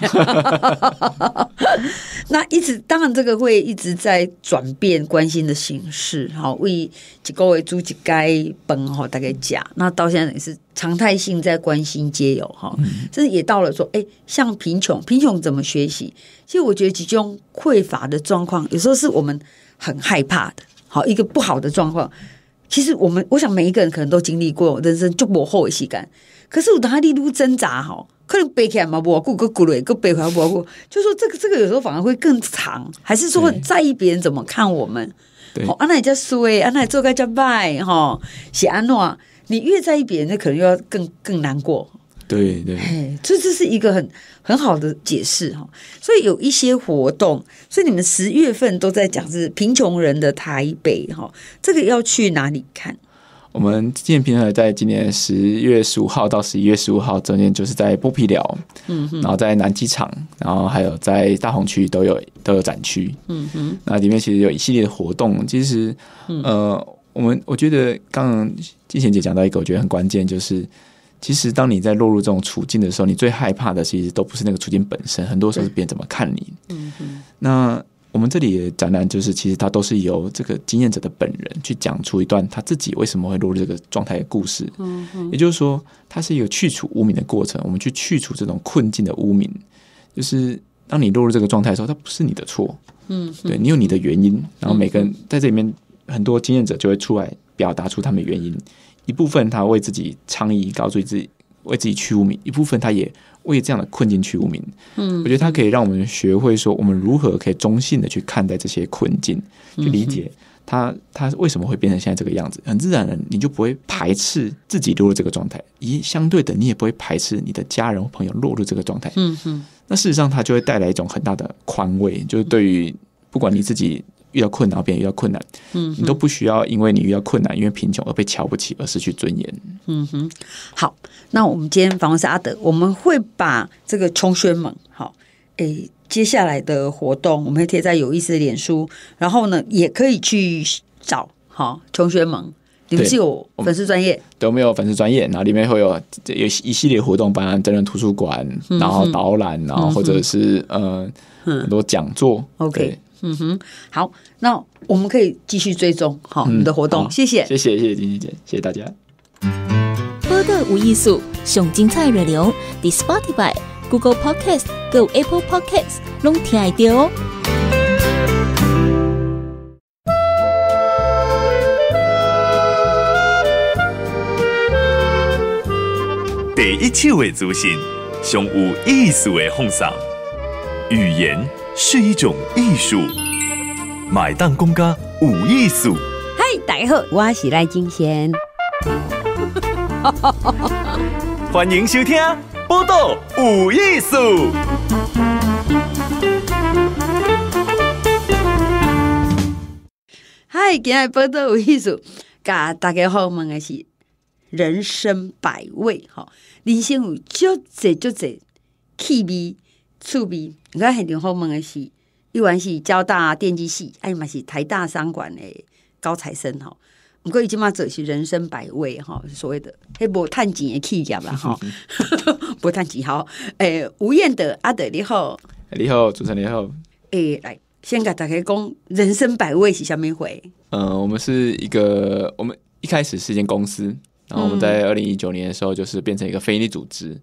那一直当然这个会一直在转变关心的形式，好为几个为主几该本哈大概讲，那到现在也是常态性在关心皆有哈，这是也到了说，哎，像贫穷，贫穷怎么学习？其实我觉得其中匮乏的状况，有时候是我们很害怕的，好一个不好的状况。其实我们我想每一个人可能都经历过人生就无后悔时感。可是我当他力度挣扎哈，可能背起来嘛，不顾个顾累，个背回来不顾，就说这个这个有时候反而会更长，还是说很在意别人怎么看我们？对，安奈叫衰，安奈做该叫败哈，写安诺，你越在意别人，那可能又要更更难过。对对，这这是一个很很好的解释哈。所以有一些活动，所以你们十月份都在讲是贫穷人的台北哈，这个要去哪里看？我们纪念平台在今年十月十五号到十一月十五号中间，就是在剥皮寮，嗯，然后在南机场，然后还有在大红区都有都有展区，嗯哼，那里面其实有一系列的活动。其实，呃，我们我觉得刚刚金贤姐讲到一个，我觉得很关键，就是其实当你在落入这种处境的时候，你最害怕的其实都不是那个处境本身，很多时候是别人怎么看你。嗯哼，那。我们这里展览就是，其实它都是由这个经验者的本人去讲出一段他自己为什么会落入这个状态的故事。嗯嗯，也就是说，它是一个去除污名的过程。我们去去除这种困境的污名，就是当你落入这个状态的时候，它不是你的错，嗯，对你有你的原因，然后每个人在这里面，很多经验者就会出来表达出他们的原因。一部分他为自己倡议，告诉自己为自己去污名；一部分他也为这样的困境去无名。嗯，我觉得它可以让我们学会说，我们如何可以中性的去看待这些困境，去理解它它为什么会变成现在这个样子。很自然的，你就不会排斥自己落入这个状态，以相对的，你也不会排斥你的家人或朋友落入这个状态。嗯嗯。那事实上，它就会带来一种很大的宽慰，就是对于不管你自己遇到困难，别人遇到困难，嗯，你都不需要因为你遇到困难，因为贫穷而被瞧不起，而失去尊严。嗯哼，好，那我们今天访问是阿德，我们会把这个穷学盟，好，诶，接下来的活动我们会贴在有意思的脸书，然后呢，也可以去找好穷学盟。你们是有粉丝专业，对，我们有粉丝专业，然后里面会有有一系列活动，包含真人图书馆，然后导览，然后或者是呃很多讲座。OK，嗯哼，好，那我们可以继续追踪好你的活动，谢谢，谢谢，谢谢金金姐，谢谢大家。播的无艺术，上精彩热流，The Spotify、Google Podcast、Go Apple Podcast，拢听爱到哦。第一手的资讯，上有意思的奉上。语言是一种艺术，买单公家无艺术。嗨，大家好，我是赖金贤。欢迎收听《报道无艺术》。嗨，今日报道有艺术，甲大家好，问的是。人生百味，哈，人生有足济足济气味、趣味。你看很多好问的是，一完是交大电机系，哎嘛是台大商管的高材生，哈。不过伊即马做是人生百味，哈，所谓的迄无趁钱的企业啦，哈，无趁钱好。诶，吴彦德阿德你好，你好，主持人你好。诶，来先甲大家讲人生百味是虾米回？嗯，我们是一个，我们一开始是一间公司。然后我们在二零一九年的时候，就是变成一个非营利组织。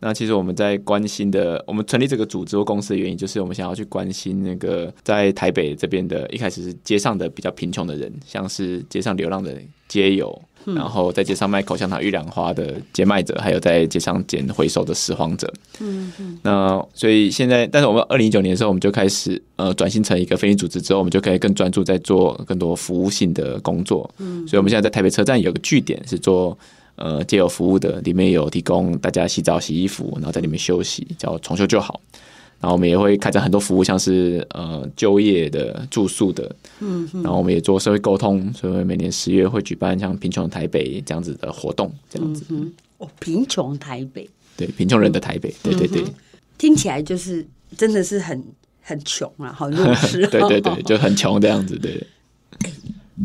那其实我们在关心的，我们成立这个组织或公司的原因，就是我们想要去关心那个在台北这边的，一开始是街上的比较贫穷的人，像是街上流浪的街友。然后在街上卖口香糖、玉兰花的街卖者，还有在街上捡回收的拾荒者。嗯嗯。那所以现在，但是我们二零一九年的时候，我们就开始呃转型成一个非营组织之后，我们就可以更专注在做更多服务性的工作。嗯。所以我们现在在台北车站有个据点是做呃街友服务的，里面有提供大家洗澡、洗衣服，然后在里面休息，叫重修就好。然后我们也会开展很多服务，像是呃就业的、住宿的，嗯，然后我们也做社会沟通，所以每年十月会举办像贫穷台北这样子的活动，这样子。哦，贫穷台北，对，贫穷人的台北，对对对，听起来就是真的是很很穷啊，好弱势，对对对，就很穷这样子，对。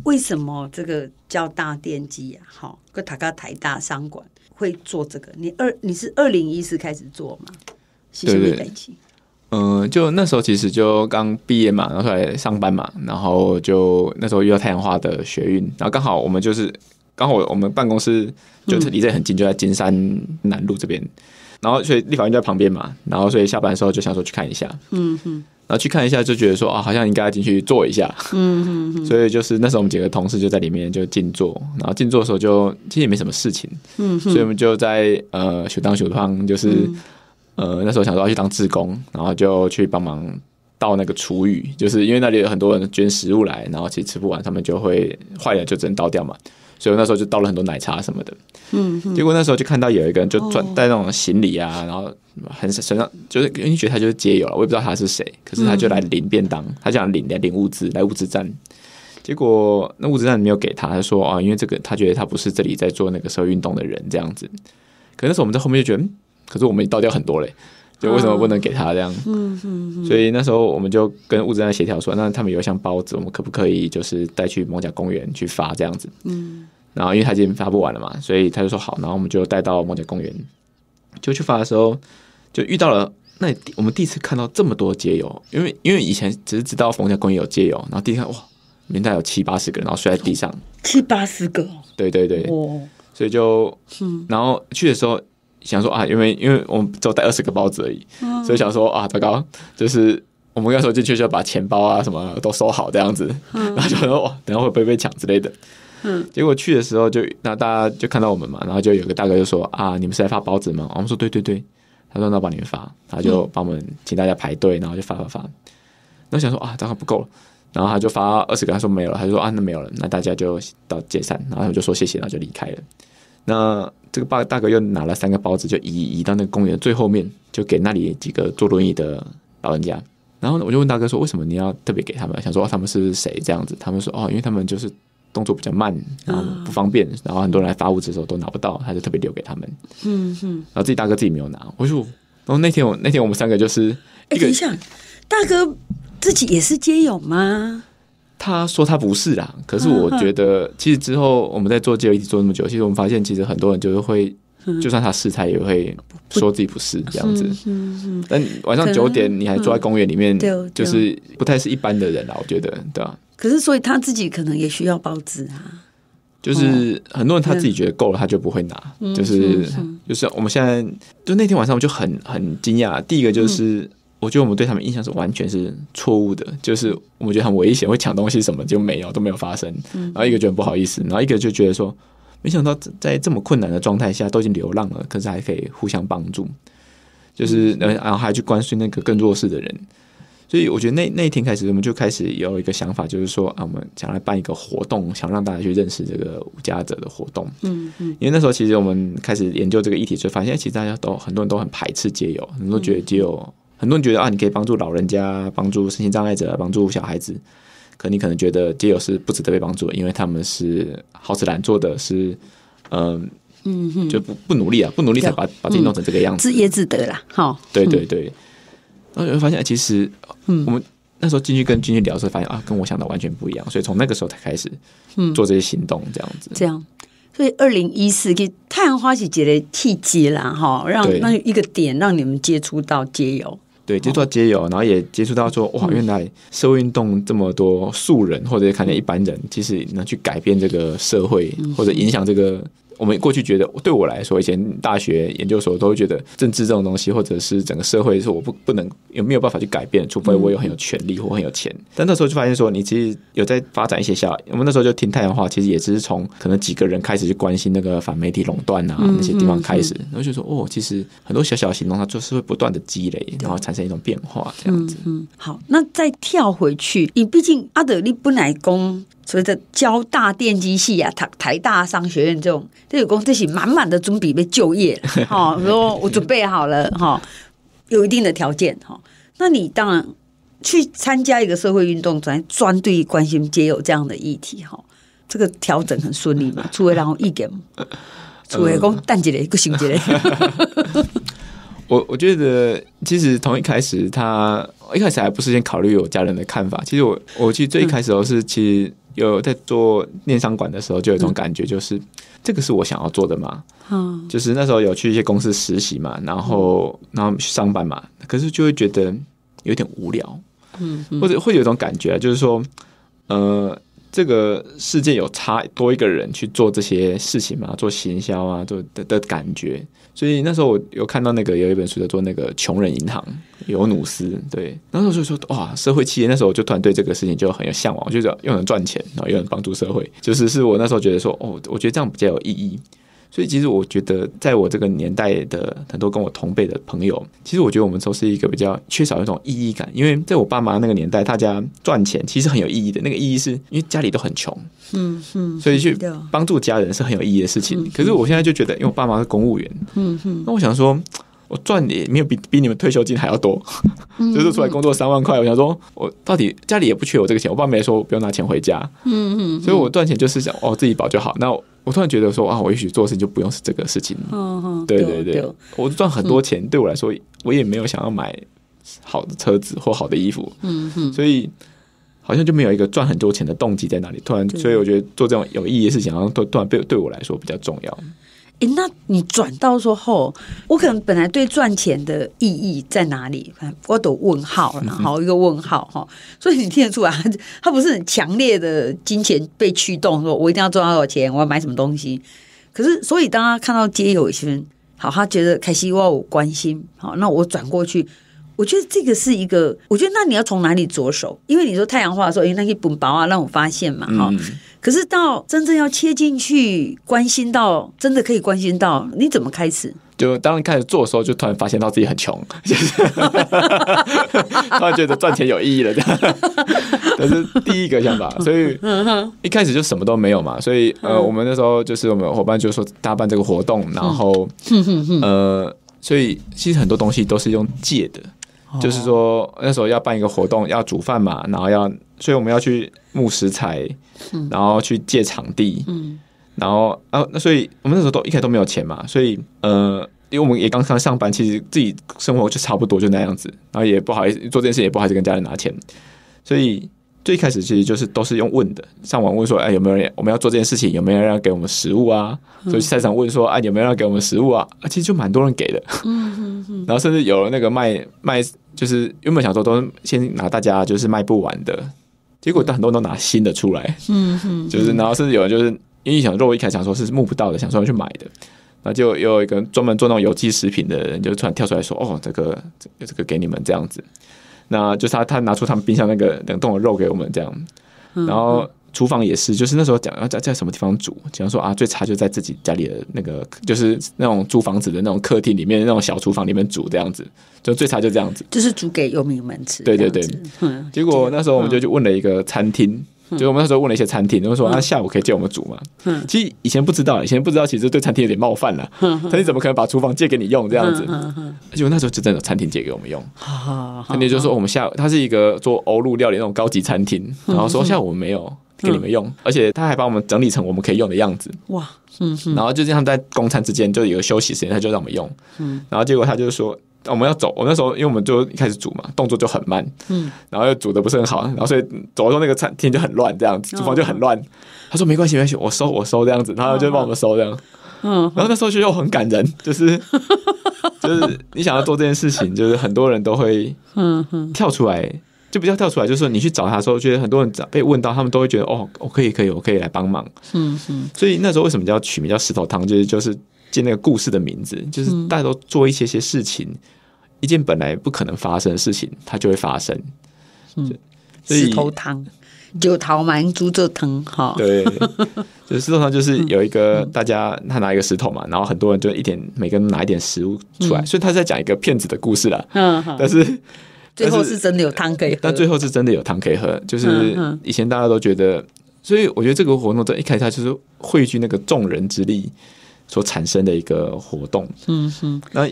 为什么这个叫大电机啊？好，跟塔卡台大商管会做这个？你二你是二零一四开始做吗？对对。嗯，就那时候其实就刚毕业嘛，然后出来上班嘛，然后就那时候遇到太阳花的学运，然后刚好我们就是刚好我们办公室就是离这很近，就在金山南路这边，然后所以立法院就在旁边嘛，然后所以下班的时候就想说去看一下，嗯哼，然后去看一下就觉得说啊，好像应该进去坐一下，嗯哼，所以就是那时候我们几个同事就在里面就静坐，然后静坐的时候就其实也没什么事情，嗯，所以我们就在呃学当修汤就是。呃，那时候想说要去当志工，然后就去帮忙倒那个厨余，就是因为那里有很多人捐食物来，然后其实吃不完，他们就会坏了就只能倒掉嘛。所以那时候就倒了很多奶茶什么的。嗯，结果那时候就看到有一个人就转带那种行李啊，然后很身上就是因为觉得他就是街友了，我也不知道他是谁，可是他就来领便当，他想领来领物资来物资站。结果那物资站没有给他，他说啊，因为这个他觉得他不是这里在做那个社会运动的人这样子。可那时候我们在后面就觉得。可是我们倒掉很多嘞，就为什么不能给他这样？嗯嗯所以那时候我们就跟物资站协调说，那他们有一箱包子，我们可不可以就是带去蒙甲公园去发这样子？嗯。然后因为他已经发不完了嘛，所以他就说好，然后我们就带到蒙甲公园，就去发的时候就遇到了那我们第一次看到这么多街友，因为因为以前只是知道冯家公园有街友，然后第一看哇，明代有七八十个人，然后睡在地上，七八十个，对对对，哦，所以就嗯，然后去的时候。想说啊，因为因为我们只有带二十个包子而已，所以想说啊，糟糕，就是我们那时候进去就要把钱包啊什么都收好这样子，然后就说哇，等下会不会被抢之类的。嗯，结果去的时候就那大家就看到我们嘛，然后就有个大哥就说啊，你们是来发包子吗？我们说对对对，他说那帮你们发，他就帮我们请大家排队，然后就发发发。然后想说啊，这样不够了，然后他就发二十个，他说没有了，他就说啊，那没有了，那大家就到解散，然后我就说谢谢，然后就离开了。那这个大大哥又拿了三个包子，就移移到那个公园最后面，就给那里几个坐轮椅的老人家。然后呢我就问大哥说，为什么你要特别给他们？想说他们是谁这样子？他们说哦，因为他们就是动作比较慢，然后不方便，然后很多人来发物资的时候都拿不到，他就特别留给他们。嗯嗯。然后自己大哥自己没有拿，我说，然后那天我那天我们三个就是一个，等一下，大哥自己也是街友吗？他说他不是啦，可是我觉得其实之后我们在做街友一直做那么久，其实我们发现其实很多人就是会，就算他是他也会说自己不是这样子。但晚上九点你还坐在公园里面，就是不太是一般的人啦，我觉得对吧？可是所以他自己可能也需要包子啊。就是很多人他自己觉得够了，他就不会拿。就是就是我们现在就那天晚上我就很很惊讶，第一个就是。我觉得我们对他们印象是完全是错误的，就是我们觉得很危险，会抢东西什么就没有都没有发生。然后一个觉得不好意思，然后一个就觉得说，没想到在这么困难的状态下都已经流浪了，可是还可以互相帮助，就是然后还去关心那个更弱势的人。所以我觉得那那一天开始，我们就开始有一个想法，就是说啊，我们想来办一个活动，想让大家去认识这个无家者的活动。嗯嗯。因为那时候其实我们开始研究这个议题，就发现其实大家都很多人都很排斥街友，很多觉得街友。很多人觉得啊，你可以帮助老人家、帮助身心障碍者、帮助小孩子，可你可能觉得街友是不值得被帮助，因为他们是好吃懒做的，是嗯嗯，就不不努力啊，不努力才把把自己弄成这个样子，自业自得啦。好，对对对，然后发现其实我们那时候进去跟进去聊的时候，发现啊，跟我想的完全不一样，所以从那个时候才开始做这些行动，这样子，这样。所以二零一四给太阳花喜节的契机啦，哈，让让一个点让你们接触到街友。对，接触到街友，然后也接触到说，哇，原来社会运动这么多素人，或者看见一般人，其实能去改变这个社会，或者影响这个。我们过去觉得，对我来说，以前大学、研究所都会觉得政治这种东西，或者是整个社会是我不不能有没有办法去改变，除非我有很有权利或很有钱。但那时候就发现说，你其实有在发展一些小。我们那时候就听太阳话，其实也只是从可能几个人开始去关心那个反媒体垄断啊那些地方开始，然后就说哦，其实很多小小的行动，它就是会不断的积累，然后产生一种变化这样子。嗯，好，那再跳回去，你毕竟阿德利不乃公。所以，在交大电机系啊，台台大商学院这种，这有公这些满满的准备被就业，哈，说我准备好了，哈，有一定的条件，哈，那你当然去参加一个社会运动，专专对关心皆有这样的议题，哈，这个调整很顺利嘛？除非然后一点，除非讲淡季的一个星期嘞。我我觉得，其实从一开始，他一开始还不是先考虑我家人的看法。其实我，我其实最一开始都是，其实有在做念商馆的时候，就有一种感觉，就是这个是我想要做的嘛。嗯，就是那时候有去一些公司实习嘛，然后然后去上班嘛，可是就会觉得有点无聊。嗯，或者会有一种感觉，就是说，呃。这个世界有差多一个人去做这些事情嘛？做行销啊，做的的感觉。所以那时候我有看到那个有一本书叫做《那个穷人银行》，尤努斯。对，那时候就说哇，社会企业。那时候我就突然对这个事情就很有向往，就是又能赚钱，然后又能帮助社会，就是是我那时候觉得说，哦，我觉得这样比较有意义。所以其实我觉得，在我这个年代的很多跟我同辈的朋友，其实我觉得我们都是一个比较缺少一种意义感。因为在我爸妈那个年代，大家赚钱其实很有意义的。那个意义是因为家里都很穷，嗯嗯，所以去帮助家人是很有意义的事情。可是我现在就觉得，因为我爸妈是公务员，嗯嗯，那我想说，我赚也没有比比你们退休金还要多，就是出来工作三万块。我想说，我到底家里也不缺我这个钱，我爸没说不用拿钱回家，嗯嗯，所以我赚钱就是想哦自己保就好。那我突然觉得说啊，我也许做事就不用是这个事情。嗯嗯，对对对，我赚很多钱，对我来说，我也没有想要买好的车子或好的衣服。嗯哼，所以好像就没有一个赚很多钱的动机在那里。突然，所以我觉得做这种有意义的事情，好像突突然对对我来说比较重要。哎，那你转到说后，我可能本来对赚钱的意义在哪里？我都问号了，好一个问号哈。所以你听得出来，他不是很强烈的金钱被驱动，说我一定要赚到少钱，我要买什么东西。可是，所以当他看到街友一些人，好，他觉得凯西我有关心，好，那我转过去，我觉得这个是一个，我觉得那你要从哪里着手？因为你说太阳花的时候，因为那些本薄啊让我发现嘛，哈、嗯，可是到真正要切进去，关心到真的可以关心到，你怎么开始？就当开始做的时候，就突然发现到自己很穷，就 是突然觉得赚钱有意义了，这样。这是第一个想法，所以一开始就什么都没有嘛，所以呃，我们那时候就是我们伙伴就说大家办这个活动，然后呃，所以其实很多东西都是用借的，就是说那时候要办一个活动，要煮饭嘛，然后要，所以我们要去募食材，然后去借场地，然后啊，那所以我们那时候都一开始都没有钱嘛，所以呃，因为我们也刚刚上班，其实自己生活就差不多就那样子，然后也不好意思做这件事，也不好意思跟家人拿钱，所以最开始其实就是都是用问的，上网问说，哎，有没有人我们要做这件事情，有没有人要给我们食物啊？所以菜场问说，哎，有没有人要给我们食物啊？啊其实就蛮多人给的，然后甚至有了那个卖卖，就是原本想说都是先拿大家就是卖不完的，结果很多人都拿新的出来，嗯嗯，就是然后甚至有人就是因为想肉一开始想说是募不到的，想说要去买的，然后就有一个专门做那种有机食品的人，就突然跳出来说，哦，这个这个这个给你们这样子，那就是他他拿出他们冰箱那个冷冻的肉给我们这样，然后。厨房也是，就是那时候讲要在在什么地方煮，讲说啊最差就在自己家里的那个，就是那种租房子的那种客厅里面那种小厨房里面煮这样子，就最差就这样子。就是煮给游民们吃。对对对嗯，结果那时候我们就去问了一个餐厅，就我们那时候问了一些餐厅，然后说啊下午可以借我们煮嘛。嗯其实以前不知道，以前不知道，其实对餐厅有点冒犯了。餐厅怎么可能把厨房借给你用这样子？结果那时候就真的餐厅借给我们用。好好好餐厅就说我们下午，它是一个做欧陆料理那种高级餐厅，然后说下午我们没有给你们用，而且他还把我们整理成我们可以用的样子。哇，嗯然后就这样在公餐之间就有个休息时间，他就让我们用。然后结果他就说我们要走，我那时候因为我们就一开始煮嘛，动作就很慢，嗯，然后又煮的不是很好，然后所以走的时候那个餐厅就很乱，这样子，厨房就很乱。他说没关系，没关系，我收我收这样子，然后就帮我们收这样。嗯，然后那时候就又很感人，就是 就是你想要做这件事情，就是很多人都会嗯嗯跳出来，就比较跳出来，就是说你去找他的时候，觉得很多人找被问到，他们都会觉得哦，我可以可以，我可以来帮忙。嗯嗯所以那时候为什么叫取名叫石头汤，就是就是借那个故事的名字，就是大家都做一些些事情，一件本来不可能发生的事情，它就会发生。嗯，所以石头汤，九桃蛮猪这汤哈。对，就是石头汤就是有一个大家他拿一个石头嘛，然后很多人就一点每个人拿一点食物出来，所以他在讲一个骗子的故事啦。嗯，但是最后是真的有汤可以喝。但最后是真的有汤可以喝，就是以前大家都觉得，所以我觉得这个活动在一开始它就是汇聚那个众人之力所产生的一个活动。嗯哼那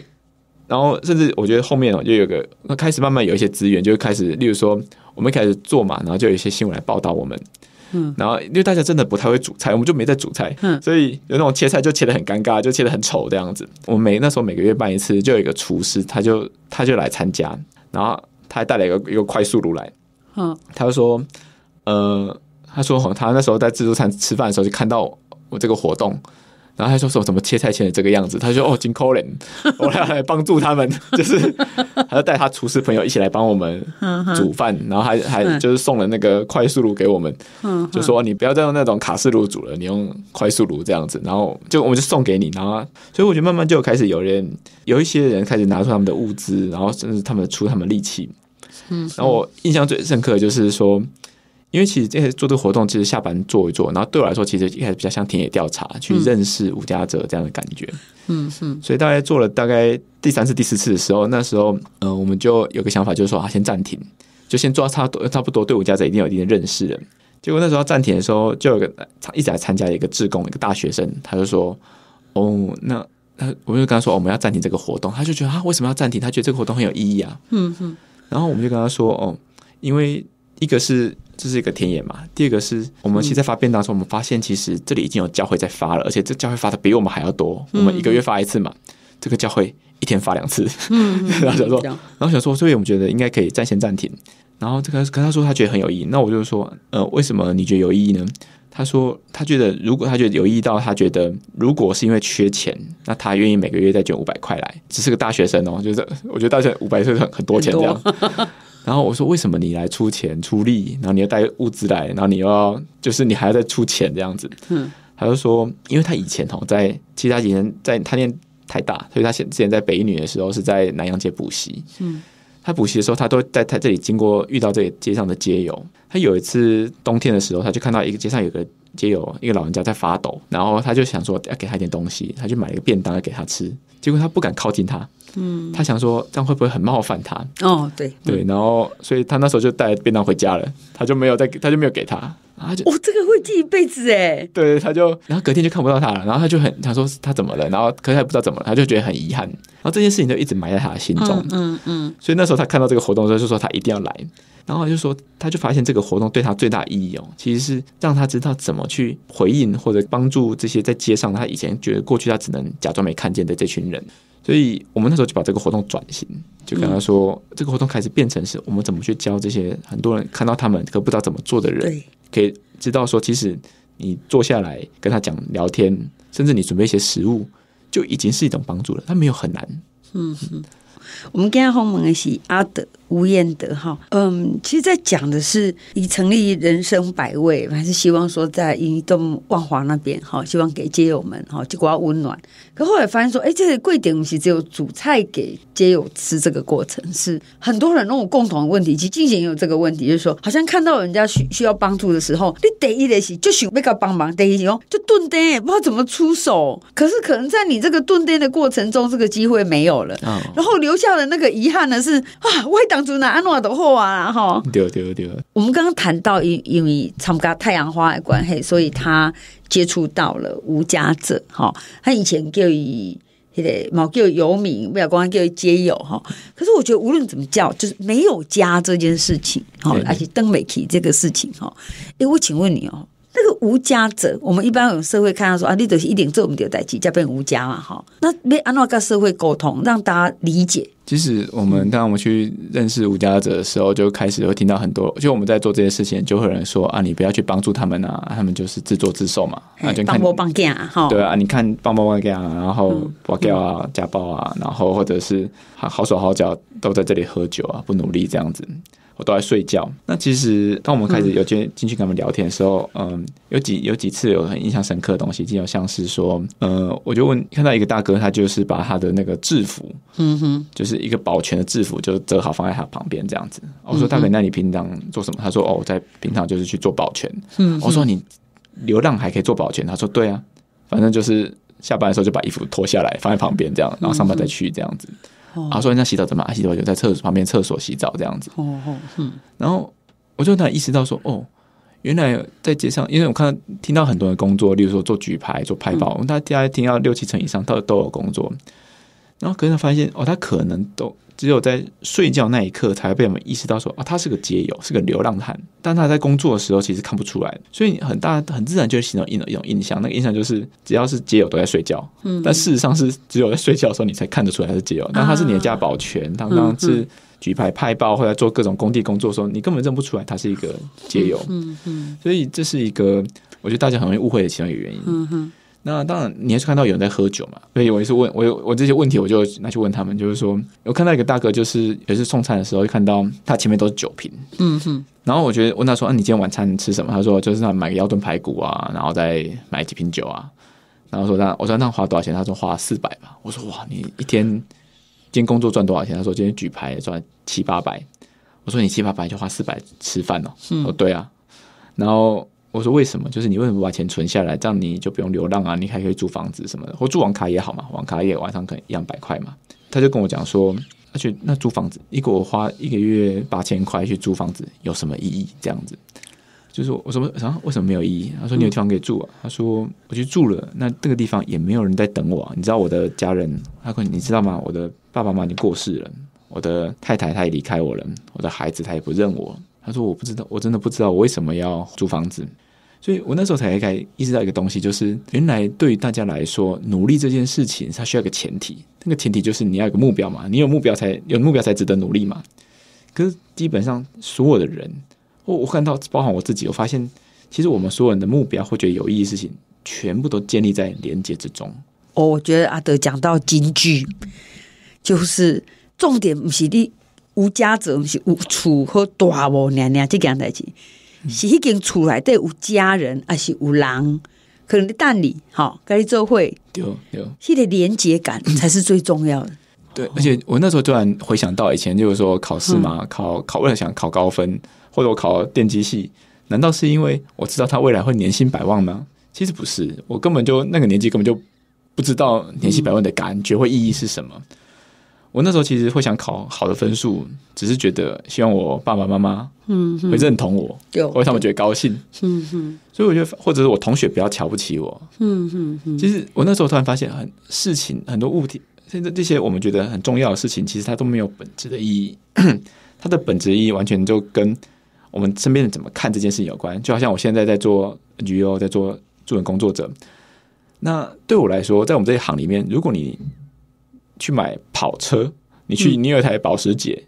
然后甚至我觉得后面哦，就有个那开始慢慢有一些资源，就会开始，例如说我们一开始做嘛，然后就有一些新闻来报道我们。嗯，然后因为大家真的不太会煮菜，我们就没在煮菜，嗯所以有那种切菜就切的很尴尬，就切的很丑这样子。我们每那时候每个月办一次，就有一个厨师，他就他就来参加，然后他还带了一个一个快速炉来，嗯。他就说，呃，他说哦他那时候在自助餐吃饭的时候就看到我这个活动，然后他说说怎么切菜切成这个样子，他就说哦，金扣人，我要来帮助他们，就是他就带他厨师朋友一起来帮我们煮饭，然后还还就是送了那个快速炉给我们，就说你不要再用那种卡式炉煮了，你用快速炉这样子，然后就我们就送给你，然后所以我觉得慢慢就开始有人有一些人开始拿出他们的物资，然后甚至他们出他们力气，嗯，然后我印象最深刻的就是说。因为其实这些做这个活动，其实下班做一做，然后对我来说，其实一开始比较像田野调查，去认识吴家泽这样的感觉。嗯嗯所以大概做了大概第三次、第四次的时候，那时候，呃，我们就有个想法，就是说啊，先暂停，就先做到差不多差不多对吴家泽一定有一定的认识了。结果那时候暂停的时候，就有个一直来参加一个志工，一个大学生，他就说：“哦，那他我就跟他说、哦我们要暂停这个活动。”他就觉得啊，为什么要暂停？他觉得这个活动很有意义啊。嗯嗯然后我们就跟他说：“哦，因为一个是这是一个田野嘛，第二个是我们其实在发便当的时候，我们发现其实这里已经有教会在发了，而且这教会发的比我们还要多。我们一个月发一次嘛，这个教会一天发两次。嗯，然后想说然后想说，所以我们觉得应该可以暂先暂停。然后这个跟他说他觉得很有意义，那我就说，呃，为什么你觉得有意义呢？他说他觉得如果他觉得有意义到他觉得如果是因为缺钱，那他愿意每个月再捐五百块来，只是个大学生哦，就是 我觉得大学五百是很很多钱这样。然后我说为什么你来出钱出力，然后你要带物资来，然后你又要就是你还要再出钱这样子。嗯，他就说，因为他以前哦在其实他以前在他念太大，所以他现之前在北一女的时候是在南洋街补习。嗯，他补习的时候，他都在他这里经过遇到这里街上的街友。他有一次冬天的时候，他就看到一个街上有个街友，一个老人家在发抖，然后他就想说要给他一点东西，他就买了一个便当要给他吃。结果他不敢靠近他，嗯，他想说这样会不会很冒犯他？哦，对对，然后所以他那时候就带便当回家了，他就没有再他就没有给他，然后他就哦，这个会记一辈子哎。对，他就然后隔天就看不到他了，然后他就很他说他怎么了，然后可是他也不知道怎么了，他就觉得很遗憾，然后这件事情就一直埋在他的心中，嗯嗯，所以那时候他看到这个活动的时候，就说他一定要来。然后就说，他就发现这个活动对他最大意义哦，其实是让他知道怎么去回应或者帮助这些在街上他以前觉得过去他只能假装没看见的这群人。所以我们那时候就把这个活动转型，就跟他说，这个活动开始变成是我们怎么去教这些很多人看到他们可不知道怎么做的人，可以知道说，其实你坐下来跟他讲聊天，甚至你准备一些食物，就已经是一种帮助了。他没有很难。嗯嗯，我们今天访问的是阿德。吴彦德哈，嗯，其实，在讲的是以成立人生百味，还是希望说在移动万华那边哈，希望给街友们哈，就要温暖。可后来发现说，哎，这个贵点不是只有煮菜给街友吃，这个过程是很多人那种共同的问题。其实进行也有这个问题，就是说，好像看到人家需需要帮助的时候，你得一得是就想被他帮忙，得一哦就顿呆，也不知道怎么出手。可是可能在你这个顿呆的过程中，这个机会没有了，然后留下的那个遗憾呢是啊，我当。哪安诺的好啊，哈！对对对。我们刚刚谈到，因因为参加太阳花的关系，所以他接触到了无家者，哈。他以前叫以那个毛叫游民，不要光叫街友，哈。可是我觉得无论怎么叫，就是没有家这件事情，哈，而且登美琪这个事情，哈。哎，我请问你哦。那个无家者，我们一般有社会看到说啊，你都是一点做不掉代际，叫变无家嘛，哈。那没安怎跟社会沟通，让大家理解。其实我们当我们去认识无家者的时候，就开始会听到很多，就我们在做这些事情，就会有人说啊，你不要去帮助他们啊，他们就是自作自受嘛。啊，就看帮帮干哈。对啊，你看帮帮帮干啊，然后包掉啊，家暴啊，然后或者是好手好脚都在这里喝酒啊，不努力这样子。我都在睡觉。那其实，当我们开始有进进去跟他们聊天的时候，嗯，有几有几次有很印象深刻的东西，就有像是说，呃，我就问看到一个大哥，他就是把他的那个制服，嗯哼，就是一个保全的制服，就折好放在他旁边这样子。我说大哥，那你平常做什么？他说哦，我在平常就是去做保全。嗯，我说你流浪还可以做保全？他说对啊，反正就是下班的时候就把衣服脱下来放在旁边这样，然后上班再去这样子。啊，说人家洗澡怎么？洗澡就在厕所旁边厕所洗澡这样子。哦哦，嗯。然后我就突然意识到说，哦，原来在街上，因为我看到听到很多人工作，例如说做举牌、做拍报，大家听到六七成以上都都有工作。然后可能发现，哦，他可能都。只有在睡觉那一刻，才会被我们意识到说，啊，他是个街友，是个流浪汉。但他在工作的时候，其实看不出来，所以很大很自然就会形成一种一种印象。那个印象就是，只要是街友都在睡觉。嗯。但事实上是，只有在睡觉的时候，你才看得出来他是街友。但他是你的家保全，当当是举牌派报或者做各种工地工作的时候，你根本认不出来他是一个街友。嗯嗯。所以这是一个，我觉得大家很容易误会的其中一个原因。嗯哼。那当然，你也是看到有人在喝酒嘛？所以我也是问我有我这些问题，我就拿去问他们，就是说，我看到一个大哥，就是也是送餐的时候，看到他前面都是酒瓶，嗯哼。然后我觉得问他说：“啊，你今天晚餐吃什么？”他说：“就是他买个腰炖排骨啊，然后再买几瓶酒啊。”然后说：“那我说那花多少钱？”他说：“花四百吧。”我说：“哇，你一天今天工作赚多少钱？”他说：“今天举牌赚七八百。”我说：“你七八百就花四百吃饭哦？”哦，对啊。然后。我说为什么？就是你为什么不把钱存下来，这样你就不用流浪啊？你还可以租房子什么的，或住网卡也好嘛，网卡也晚上可能一两百块嘛。他就跟我讲说，而且那租房子，一个我花一个月八千块去租房子，有什么意义？这样子，就是我说什么？为什么没有意义？他说你有地方可以住啊。他说我去住了，那这个地方也没有人在等我。你知道我的家人，他说你知道吗？我的爸爸妈妈已经过世了，我的太太她也离开我了，我的孩子他也不认我。他说：“我不知道，我真的不知道我为什么要租房子。”所以我那时候才该意识到一个东西，就是原来对于大家来说，努力这件事情它需要一个前提，那个前提就是你要有个目标嘛，你有目标才有目标才值得努力嘛。可是基本上所有的人，我我看到包含我自己，我发现其实我们所有人的目标或觉得有意义的事情，全部都建立在连接之中。哦，我觉得阿德讲到金句，就是重点不是你。无家者毋是有厝和大无娘娘这件代志，是迄间厝内底有家人，还是有人可能你等你，好，跟你做会，对对，迄个连接感才是最重要的。对，而且我那时候突然回想到以前，就是说考试嘛，考考为了想考高分，或者我考电机系，难道是因为我知道他未来会年薪百万吗？其实不是，我根本就那个年纪根本就不知道年薪百万的感觉或意义是什么。我那时候其实会想考好的分数，只是觉得希望我爸爸妈妈嗯会认同我，有会他们觉得高兴，嗯哼所以我觉得或者是我同学不要瞧不起我。嗯哼哼，其实我那时候突然发现，很事情很多物体，现在这些我们觉得很重要的事情，其实它都没有本质的意义。它的本质意义完全就跟我们身边人怎么看这件事情有关。就好像我现在在做 NGO，在做助人工作者，那对我来说，在我们这一行里面，如果你去买跑车，你去你有一台保时捷。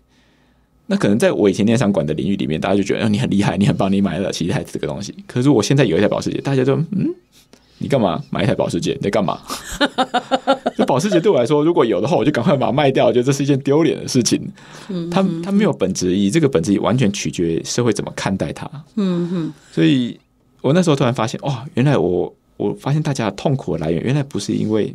那可能在我以前电商管的领域里面，大家就觉得、哦、你很厉害，你很棒，你买了其一台这个东西。可是我现在有一台保时捷，大家就嗯，你干嘛买一台保时捷？你在干嘛？就保时捷对我来说，如果有的话，我就赶快把它卖掉。我觉得这是一件丢脸的事情。它它没有本质意义，这个本质意义完全取决于社会怎么看待它。嗯哼，所以我那时候突然发现，哦，原来我我发现大家痛苦的来源，原来不是因为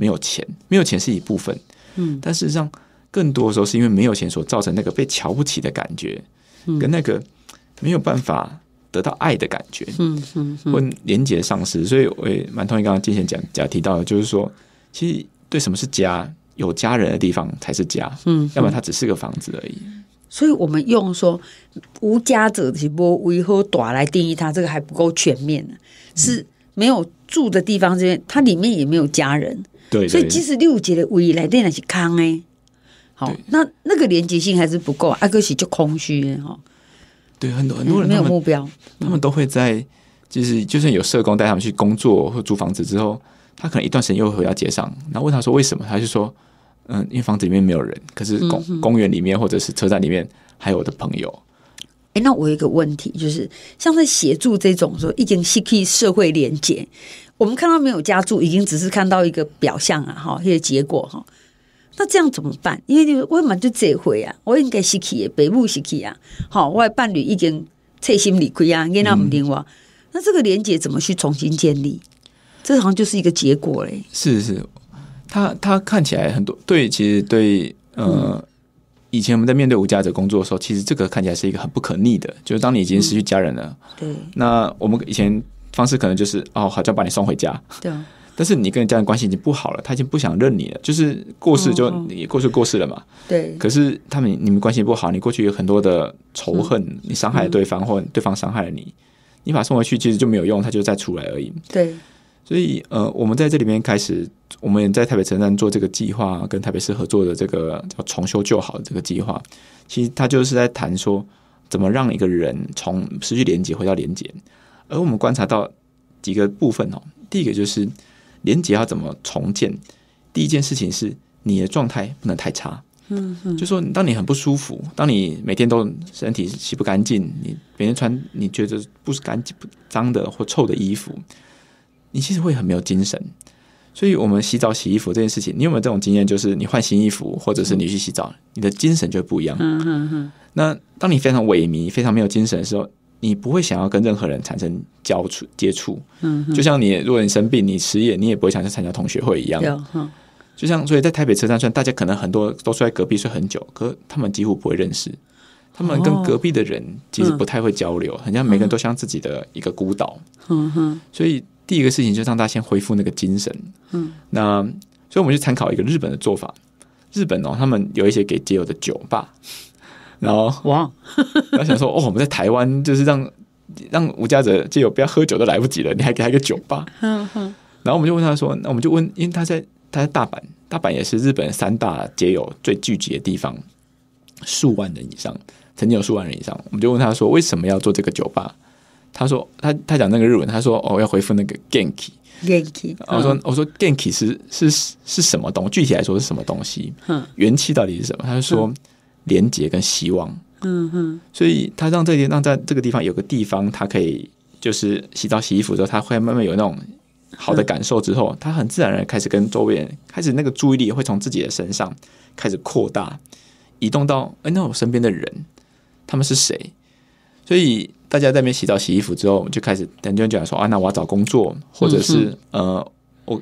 没有钱，没有钱是一部分，嗯，但事实上更多的时候是因为没有钱所造成那个被瞧不起的感觉，跟那个没有办法得到爱的感觉，嗯哼哼，或连结丧失。所以我也蛮同意刚刚金贤讲讲提到的，就是说，其实对什么是家，有家人的地方才是家，嗯，要不然它只是个房子而已。所以我们用说无家者其不为何短来定义它，这个还不够全面呢。是没有住的地方这边，它里面也没有家人，对，所以对。即使六节的未来电那是空哎，好，那那个连接性还是不够，啊，个是就空虚的哈，对很多很多人没有目标，他们都会在，就是就算有社工带他们去工作或租房子之后，他可能一段时间又会回到街上，然后问他说为什么，他就说，嗯，因为房子里面没有人，可是公、公园里面或者是车站里面还有我的朋友。哎，那我有一个问题，就是像在协助这种说已经失去社会连接，我们看到没有家住，已经只是看到一个表象啊，哈，一个结果哈。那这样怎么办？因为就是我嘛就这回啊，我应该失去的，北部失去啊，好，我的伴侣已经彻心离开啊，囡仔唔听话，那这个连接怎么去重新建立？这好像就是一个结果嘞。是是，他他看起来很多对，其实对呃，以前我们在面对无家者工作的时候，其实这个看起来是一个很不可逆的，就是当你已经失去家人了，对那我们以前方式可能就是哦，好像把你送回家，对。啊，但是你跟家人关系已经不好了，他已经不想认你了，就是过世就嗯你过世过世了嘛。对，可是他们你们关系不好，你过去有很多的仇恨，你伤害了对方，或对方伤害了你，你把他送回去其实就没有用，他就再出来而已。对，所以呃，我们在这里面开始，我们在台北城站做这个计划，跟台北市合作的这个叫重修旧好的这个计划，其实它就是在谈说怎么让一个人从失去连接回到连接。而我们观察到几个部分哦，第一个就是连接要怎么重建。第一件事情是你的状态不能太差，嗯嗯，就说当你很不舒服，当你每天都身体洗不干净，你每天穿你觉得不是干净、不脏的或臭的衣服，你其实会很没有精神。所以，我们洗澡、洗衣服这件事情，你有没有这种经验？就是你换新衣服，或者是你去洗澡，你的精神就不一样。嗯嗯嗯，那当你非常萎靡、非常没有精神的时候，你不会想要跟任何人产生交触、接触。嗯，就像你，如果你生病、你失业，你也不会想去参加同学会一样。就像所以在台北车站，虽然大家可能很多都睡在隔壁睡很久，可他们几乎不会认识，他们跟隔壁的人其实不太会交流，很像每个人都像自己的一个孤岛。嗯哼，所以第一个事情就让大家先恢复那个精神。嗯，那所以我们就参考一个日本的做法，日本哦，他们有一些给街友的酒吧，然后哇，然后想说哦，我们在台湾就是让让吴家者街友不要喝酒都来不及了，你还给他一个酒吧。然后我们就问他说，那我们就问，因为他在他在大阪，大阪也是日本三大街友最聚集的地方，数万人以上，曾经有数万人以上。我们就问他说，为什么要做这个酒吧？他说他他讲那个日文，他说哦要回复那个然后我说我说 genki 是是是什么东具体来说是什么东西？嗯元气到底是什么？他就说连接跟希望。嗯哼，所以他让这里让在这个地方有个地方，他可以就是洗澡洗衣服之后，他会慢慢有那种好的感受之后，他很自然而然开始跟周围人开始那个注意力会从自己的身上开始扩大，移动到哎，那我身边的人他们是谁？所以大家在那边洗澡洗衣服之后，就开始等就讲说啊，那我要找工作，或者是、呃，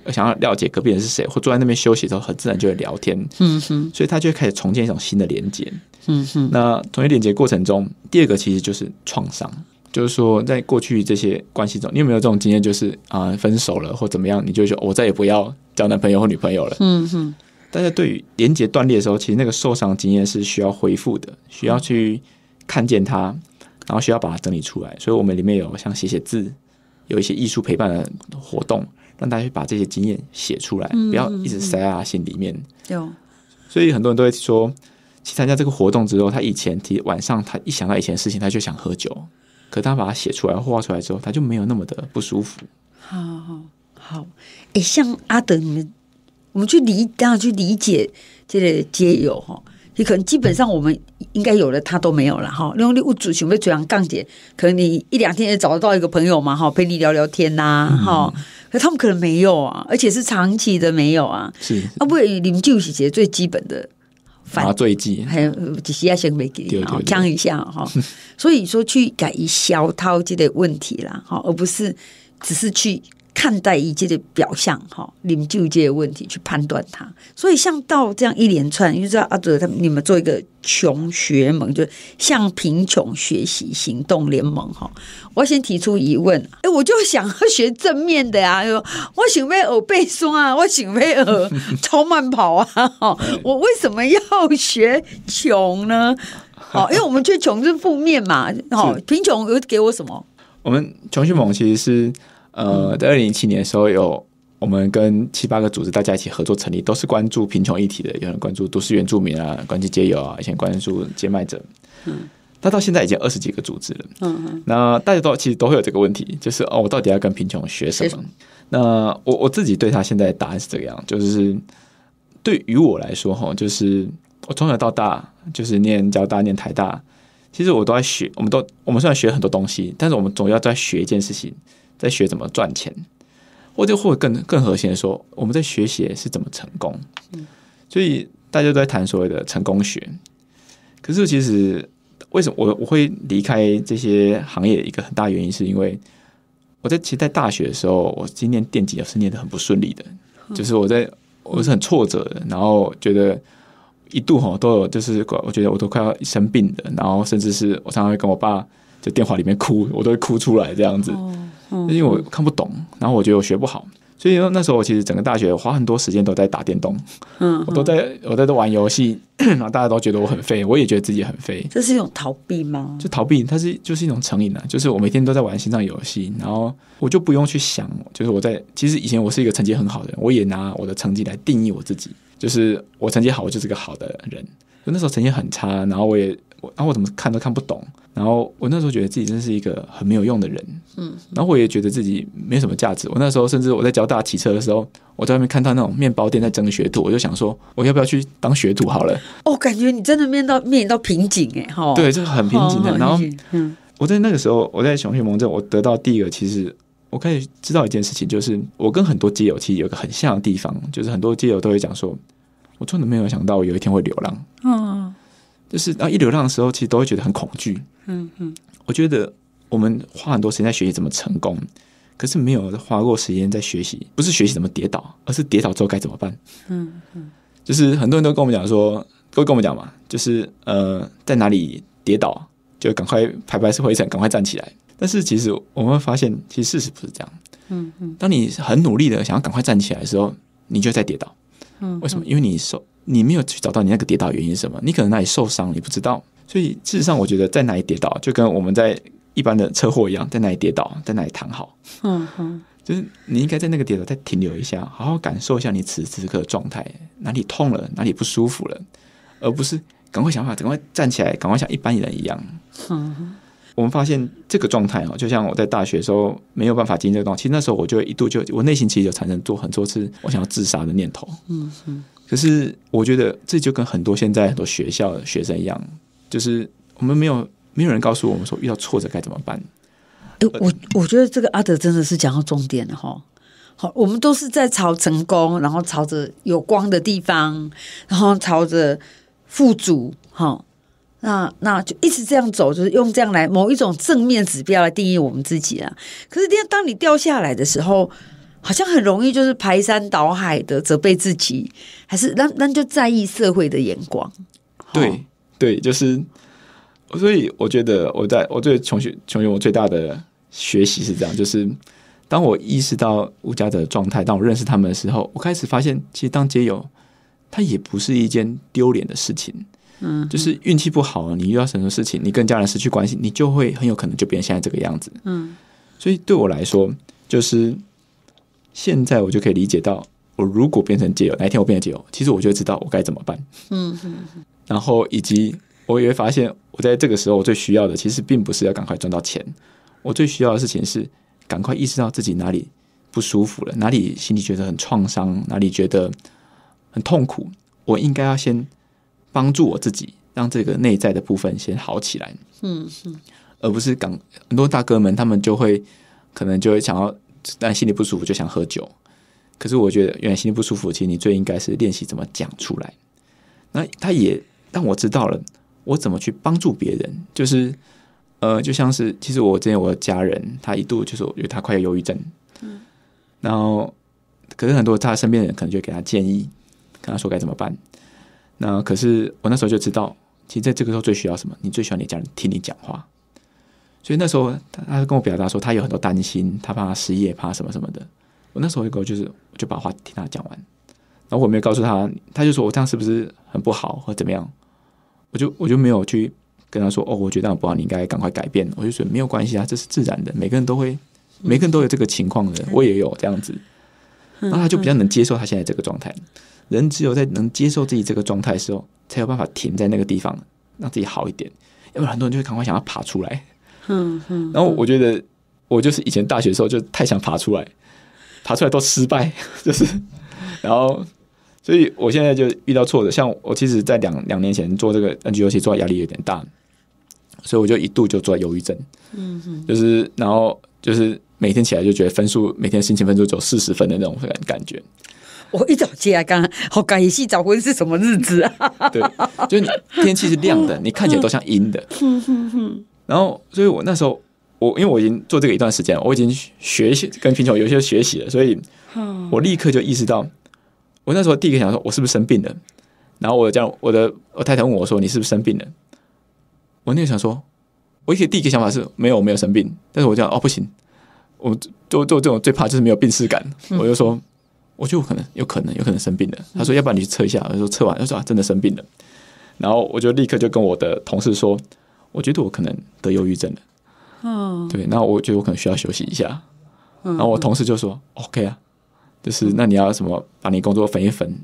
我想要了解隔壁人是谁，或坐在那边休息的时候，很自然就会聊天。嗯哼，所以他就会开始重建一种新的连接。嗯哼，那重建连接过程中，第二个其实就是创伤，就是说在过去这些关系中，你有没有这种经验？就是啊、分手了或怎么样，你就会说我再也不要交男朋友或女朋友了。嗯哼，但是对于连接断裂的时候，其实那个受伤经验是需要恢复的，需要去看见它，然后需要把它整理出来。所以我们里面有像写写字，有一些艺术陪伴的活动，让大家去把这些经验写出来，不要一直塞在他心里面。有，所以很多人都会说，去参加这个活动之后，他以前提晚上他一想到以前的事情，他就想喝酒。可他把它写出来、画出来之后，他就没有那么的不舒服。好好好，哎，像阿德你们，我们去理，当然去理解这个街友哈，你可能基本上我们应该有的他都没有了哈。因为你物主想要嘴上杠姐，可能你一两天也找得到一个朋友嘛哈，陪你聊聊天呐、哈、可他们可能没有啊，而且是长期的没有啊。是啊，不，你们就是些最基本的反麻醉剂，还有只是要先没给你哈，对对对讲一下哈。所以说去改一消涛这类问题啦，哈，而不是只是去看待一切的表象哈，领就这些问题去判断它。所以像到这样一连串，因为知道阿德他们你们做一个穷学盟，就是向贫穷学习行动联盟哈。我先提出疑问，哎，我就想要学正面的呀、啊，我想要耳背诵啊，我想要耳超慢跑啊，哈，我为什么要学穷呢？好，因为我们觉得穷是负面嘛，好，贫穷有给我什么？我们穷学盟其实是呃，在二零一七年的时候有。我们跟七八个组织大家一起合作成立，都是关注贫穷议题的，有人关注都市原住民啊，关注街友啊，以前关注街卖者。嗯，那到现在已经二十几个组织了。嗯嗯，那大家都其实都会有这个问题，就是哦，我到底要跟贫穷学什么什么？那我我自己对他现在的答案是这个样，就是对于我来说哈，就是我从小到大就是念交大、念台大，其实我都在学，我们都我们虽然学很多东西，但是我们总要在学一件事情，在学怎么赚钱，或者或者更更核心的说，我们在学习是怎么成功。所以大家都在谈所谓的成功学，可是其实为什么我我会离开这些行业？一个很大原因是因为我在其实，在大学的时候，我今年电机也是念得很不顺利的，就是我在我是很挫折的，然后觉得一度哈都有，就是我觉得我都快要生病的，然后甚至是我常常会跟我爸就电话里面哭，我都会哭出来这样子，因为我看不懂，然后我觉得我学不好。所以那时候我其实整个大学花很多时间都在打电动，嗯，我都在我在玩游戏，然后大家都觉得我很废，我也觉得自己很废，这是一种逃避吗？就逃避，它是就是一种成瘾啊。就是我每天都在玩线上游戏，然后我就不用去想，就是我在其实以前我是一个成绩很好的人，我也拿我的成绩来定义我自己，就是我成绩好，我就是个好的人。就那时候成绩很差，然后我也我然后我怎么看都看不懂，然后我那时候觉得自己真是一个很没有用的人，嗯，然后我也觉得自己没什么价值。我那时候甚至我在交大骑车的时候，我在外面看到那种面包店在争学徒，我就想说，我要不要去当学徒好了？哦，感觉你真的面到面临到瓶颈哎，哈，对，这个很瓶颈的。哦然后嗯我在那个时候，我在熊学盟镇，我得到第一个，其实我可以知道一件事情，就是我跟很多街友其实有个很像的地方，就是很多街友都会讲说，我真的没有想到我有一天会流浪，嗯就是然后一流浪的时候，其实都会觉得很恐惧。嗯嗯，我觉得我们花很多时间在学习怎么成功，可是没有花过时间在学习，不是学习怎么跌倒，而是跌倒之后该怎么办。嗯嗯，就是很多人都跟我们讲说，都跟我们讲嘛，就是呃，在哪里跌倒就赶快拍拍灰尘，赶快站起来。但是其实我们会发现，其实事实不是这样。嗯嗯，当你很努力的想要赶快站起来的时候，你就在跌倒。嗯，为什么？因为你受，你没有去找到你那个跌倒的原因是什么？你可能哪里受伤，你不知道。所以事实上，我觉得在哪里跌倒，就跟我们在一般的车祸一样，在哪里跌倒，在哪里躺好。嗯哼就是你应该在那个跌倒再停留一下，好好感受一下你此时此刻的状态，哪里痛了，哪里不舒服了，而不是赶快想法，赶快站起来，赶快像一般人一样。嗯我们发现这个状态哦，就像我在大学的时候没有办法经历这个东西，其实那时候我就一度就我内心其实有产生做很多次我想要自杀的念头。嗯嗯，可是我觉得这就跟很多现在很多学校的学生一样，就是我们没有没有人告诉我们说遇到挫折该怎么办。我我觉得这个阿德真的是讲到重点了哈。好，我们都是在朝成功，然后朝着有光的地方，然后朝着富足，哈，那那就一直这样走，就是用这样来某一种正面指标来定义我们自己啊。可是，当当你掉下来的时候，好像很容易就是排山倒海的责备自己，还是那那就在意社会的眼光。对对，就是，所以我觉得我在我对穷学穷学我最大的学习是这样，就是当我意识到吴家的状态，当我认识他们的时候，我开始发现，其实当街友，他也不是一件丢脸的事情。嗯，就是运气不好，你遇到什么事情，你跟家人失去关系，你就会很有可能就变成现在这个样子。嗯，所以对我来说，就是现在我就可以理解到，我如果变成解友，哪一天我变成解友，其实我就会知道我该怎么办。嗯嗯，然后以及我也会发现，我在这个时候我最需要的，其实并不是要赶快赚到钱，我最需要的事情是赶快意识到自己哪里不舒服了，哪里心里觉得很创伤，哪里觉得很痛苦，我应该要先。帮助我自己，让这个内在的部分先好起来。嗯嗯，而不是港很多大哥们，他们就会可能就会想要，但心里不舒服就想喝酒。可是我觉得，原来心里不舒服，其实你最应该是练习怎么讲出来。那他也让我知道了，我怎么去帮助别人。就是呃，就像是其实我之前我的家人，他一度就是我觉得他快要忧郁症。嗯，然后可是很多他身边的人可能就给他建议，跟他说该怎么办。那可是我那时候就知道，其实在这个时候最需要什么？你最需要你家人听你讲话。所以那时候他他跟我表达说，他有很多担心，他怕失业，怕什么什么的。我那时候一个就是，我就把话听他讲完。然后我没有告诉他，他就说我这样是不是很不好，或怎么样？我就我就没有去跟他说，哦，我觉得这样不好，你应该赶快改变。我就说没有关系啊，这是自然的，每个人都会，每个人都有这个情况的，我也有这样子。然后他就比较能接受他现在这个状态。人只有在能接受自己这个状态的时候，才有办法停在那个地方，让自己好一点。要不然很多人就会赶快想要爬出来。嗯嗯。然后我觉得我就是以前大学的时候就太想爬出来，爬出来都失败，就是。然后，所以我现在就遇到挫折。像我其实，在两两年前做这个 NG 游戏，做压力有点大，所以我就一度就做忧郁症。嗯哼。就是然后就是每天起来就觉得分数每天心情分数只有四十分的那种感感觉。我一早起来，刚刚好感谢早婚是什么日子啊？对，就是天气是亮的，你看起来都像阴的。然后，所以我那时候，我因为我已经做这个一段时间，我已经学习跟贫穷有些学习了，所以我立刻就意识到，我那时候第一个想说，我是不是生病了？然后我这样，我的我太太问我说：“你是不是生病了？”我那个想说，我一个第一个想法是没有，我没有生病。但是我讲哦，不行，我做做这种最怕就是没有病耻感，我就说。我就可能有可能有可能生病了。他说：“要不然你去测一下。”我说：“测完，他说啊，真的生病了。”然后我就立刻就跟我的同事说：“我觉得我可能得忧郁症了。”嗯，对。那我觉得我可能需要休息一下。然后我同事就说：“OK 啊，就是那你要什么把你工作分一分。”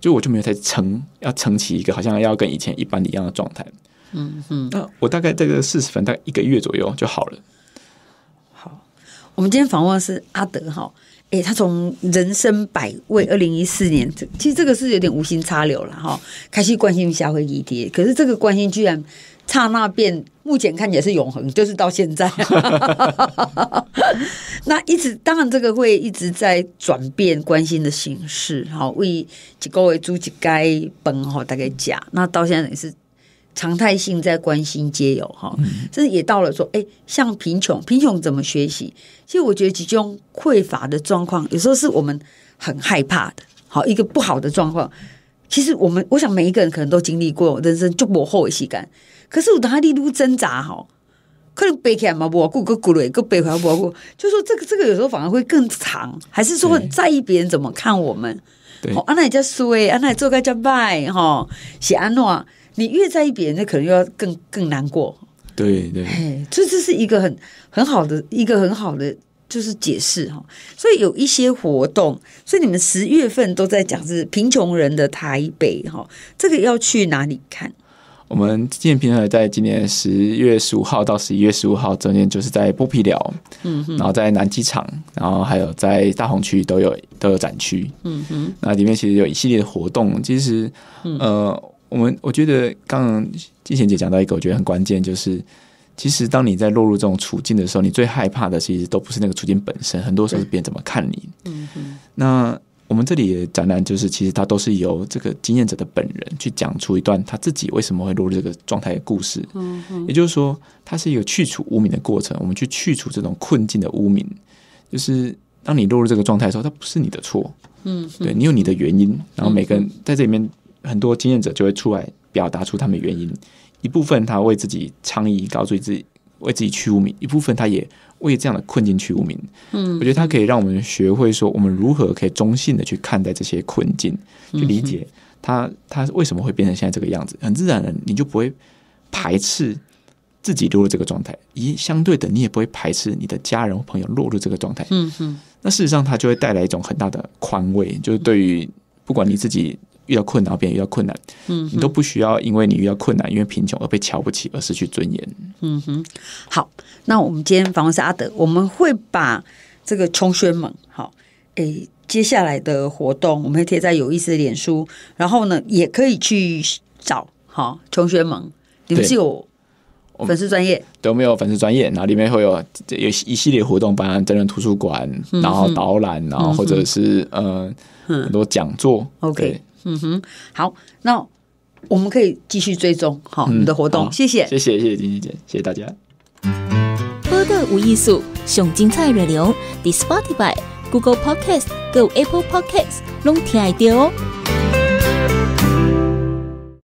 就我就没有再撑，要撑起一个好像要跟以前一般一样的状态。嗯嗯。那我大概这个四十分，大概一个月左右就好了。好，我们今天访问是阿德哈。哎，他从人生百味，二零一四年，这其实这个是有点无心插柳了哈，开始关心下回议题，可是这个关心居然刹那变，目前看起来是永恒，就是到现在。那一直当然这个会一直在转变关心的形式，哈，为一个为主一该本哈大概讲，那到现在也是。常态性在关心皆有哈，这也到了说，哎，像贫穷，贫穷怎么学习？其实我觉得其中匮乏的状况，有时候是我们很害怕的。好，一个不好的状况，其实我们我想每一个人可能都经历过，人生就无后悔感。可是我当他力度挣扎哈，可能背起来嘛，我顾个顾累，个背回来我顾，就说这个这个有时候反而会更长，还是说很在意别人怎么看我们？对，安奈叫衰，安奈做个叫败哈，写安诺。你越在意别人，那可能又要更更难过。对对，这这是一个很很好的一个很好的就是解释哈。所以有一些活动，所以你们十月份都在讲是贫穷人的台北哈，这个要去哪里看？我们今年平台在今年十月十五号到十一月十五号中间，就是在剥皮寮，嗯，然后在南机场，然后还有在大红区都有都有展区，嗯哼，那里面其实有一系列的活动，其实呃。我们我觉得刚刚金贤姐讲到一个，我觉得很关键，就是其实当你在落入这种处境的时候，你最害怕的其实都不是那个处境本身，很多时候是别人怎么看你。嗯哼。那我们这里展览就是，其实它都是由这个经验者的本人去讲出一段他自己为什么会落入这个状态的故事。嗯嗯。也就是说，它是一个去除污名的过程，我们去去除这种困境的污名，就是当你落入这个状态的时候，它不是你的错，嗯，对你有你的原因，然后每个人在这里面，很多经验者就会出来表达出他们的原因。一部分他为自己倡议，告诉自己为自己去污名；一部分他也为这样的困境去污名。嗯我觉得它可以让我们学会说，我们如何可以中性的去看待这些困境，去理解它它为什么会变成现在这个样子。很自然的，你就不会排斥自己落入这个状态，一相对的，你也不会排斥你的家人或朋友落入这个状态。嗯嗯那事实上，它就会带来一种很大的宽慰，就是对于不管你自己遇到困难，别人遇到困难，嗯你都不需要因为你遇到困难，因为贫穷而被瞧不起，而失去尊严。嗯哼，好，那我们今天访问是阿德，我们会把这个穷学盟，好，诶，接下来的活动我们会贴在有意思的脸书，然后呢，也可以去找好穷学盟，你们是有粉丝专业，对，我们有粉丝专业，然后里面会有有一系列活动，包含真人图书馆，嗯然后导览，然后或者是呃很多讲座。OK 对嗯哼，好，那我们可以继续追踪好你嗯的活动，谢谢。谢谢谢谢金金姐，谢谢大家。播客无艺术，上精彩内容，伫 Spotify、Google Podcast、Go Apple Podcast，拢听得到哦。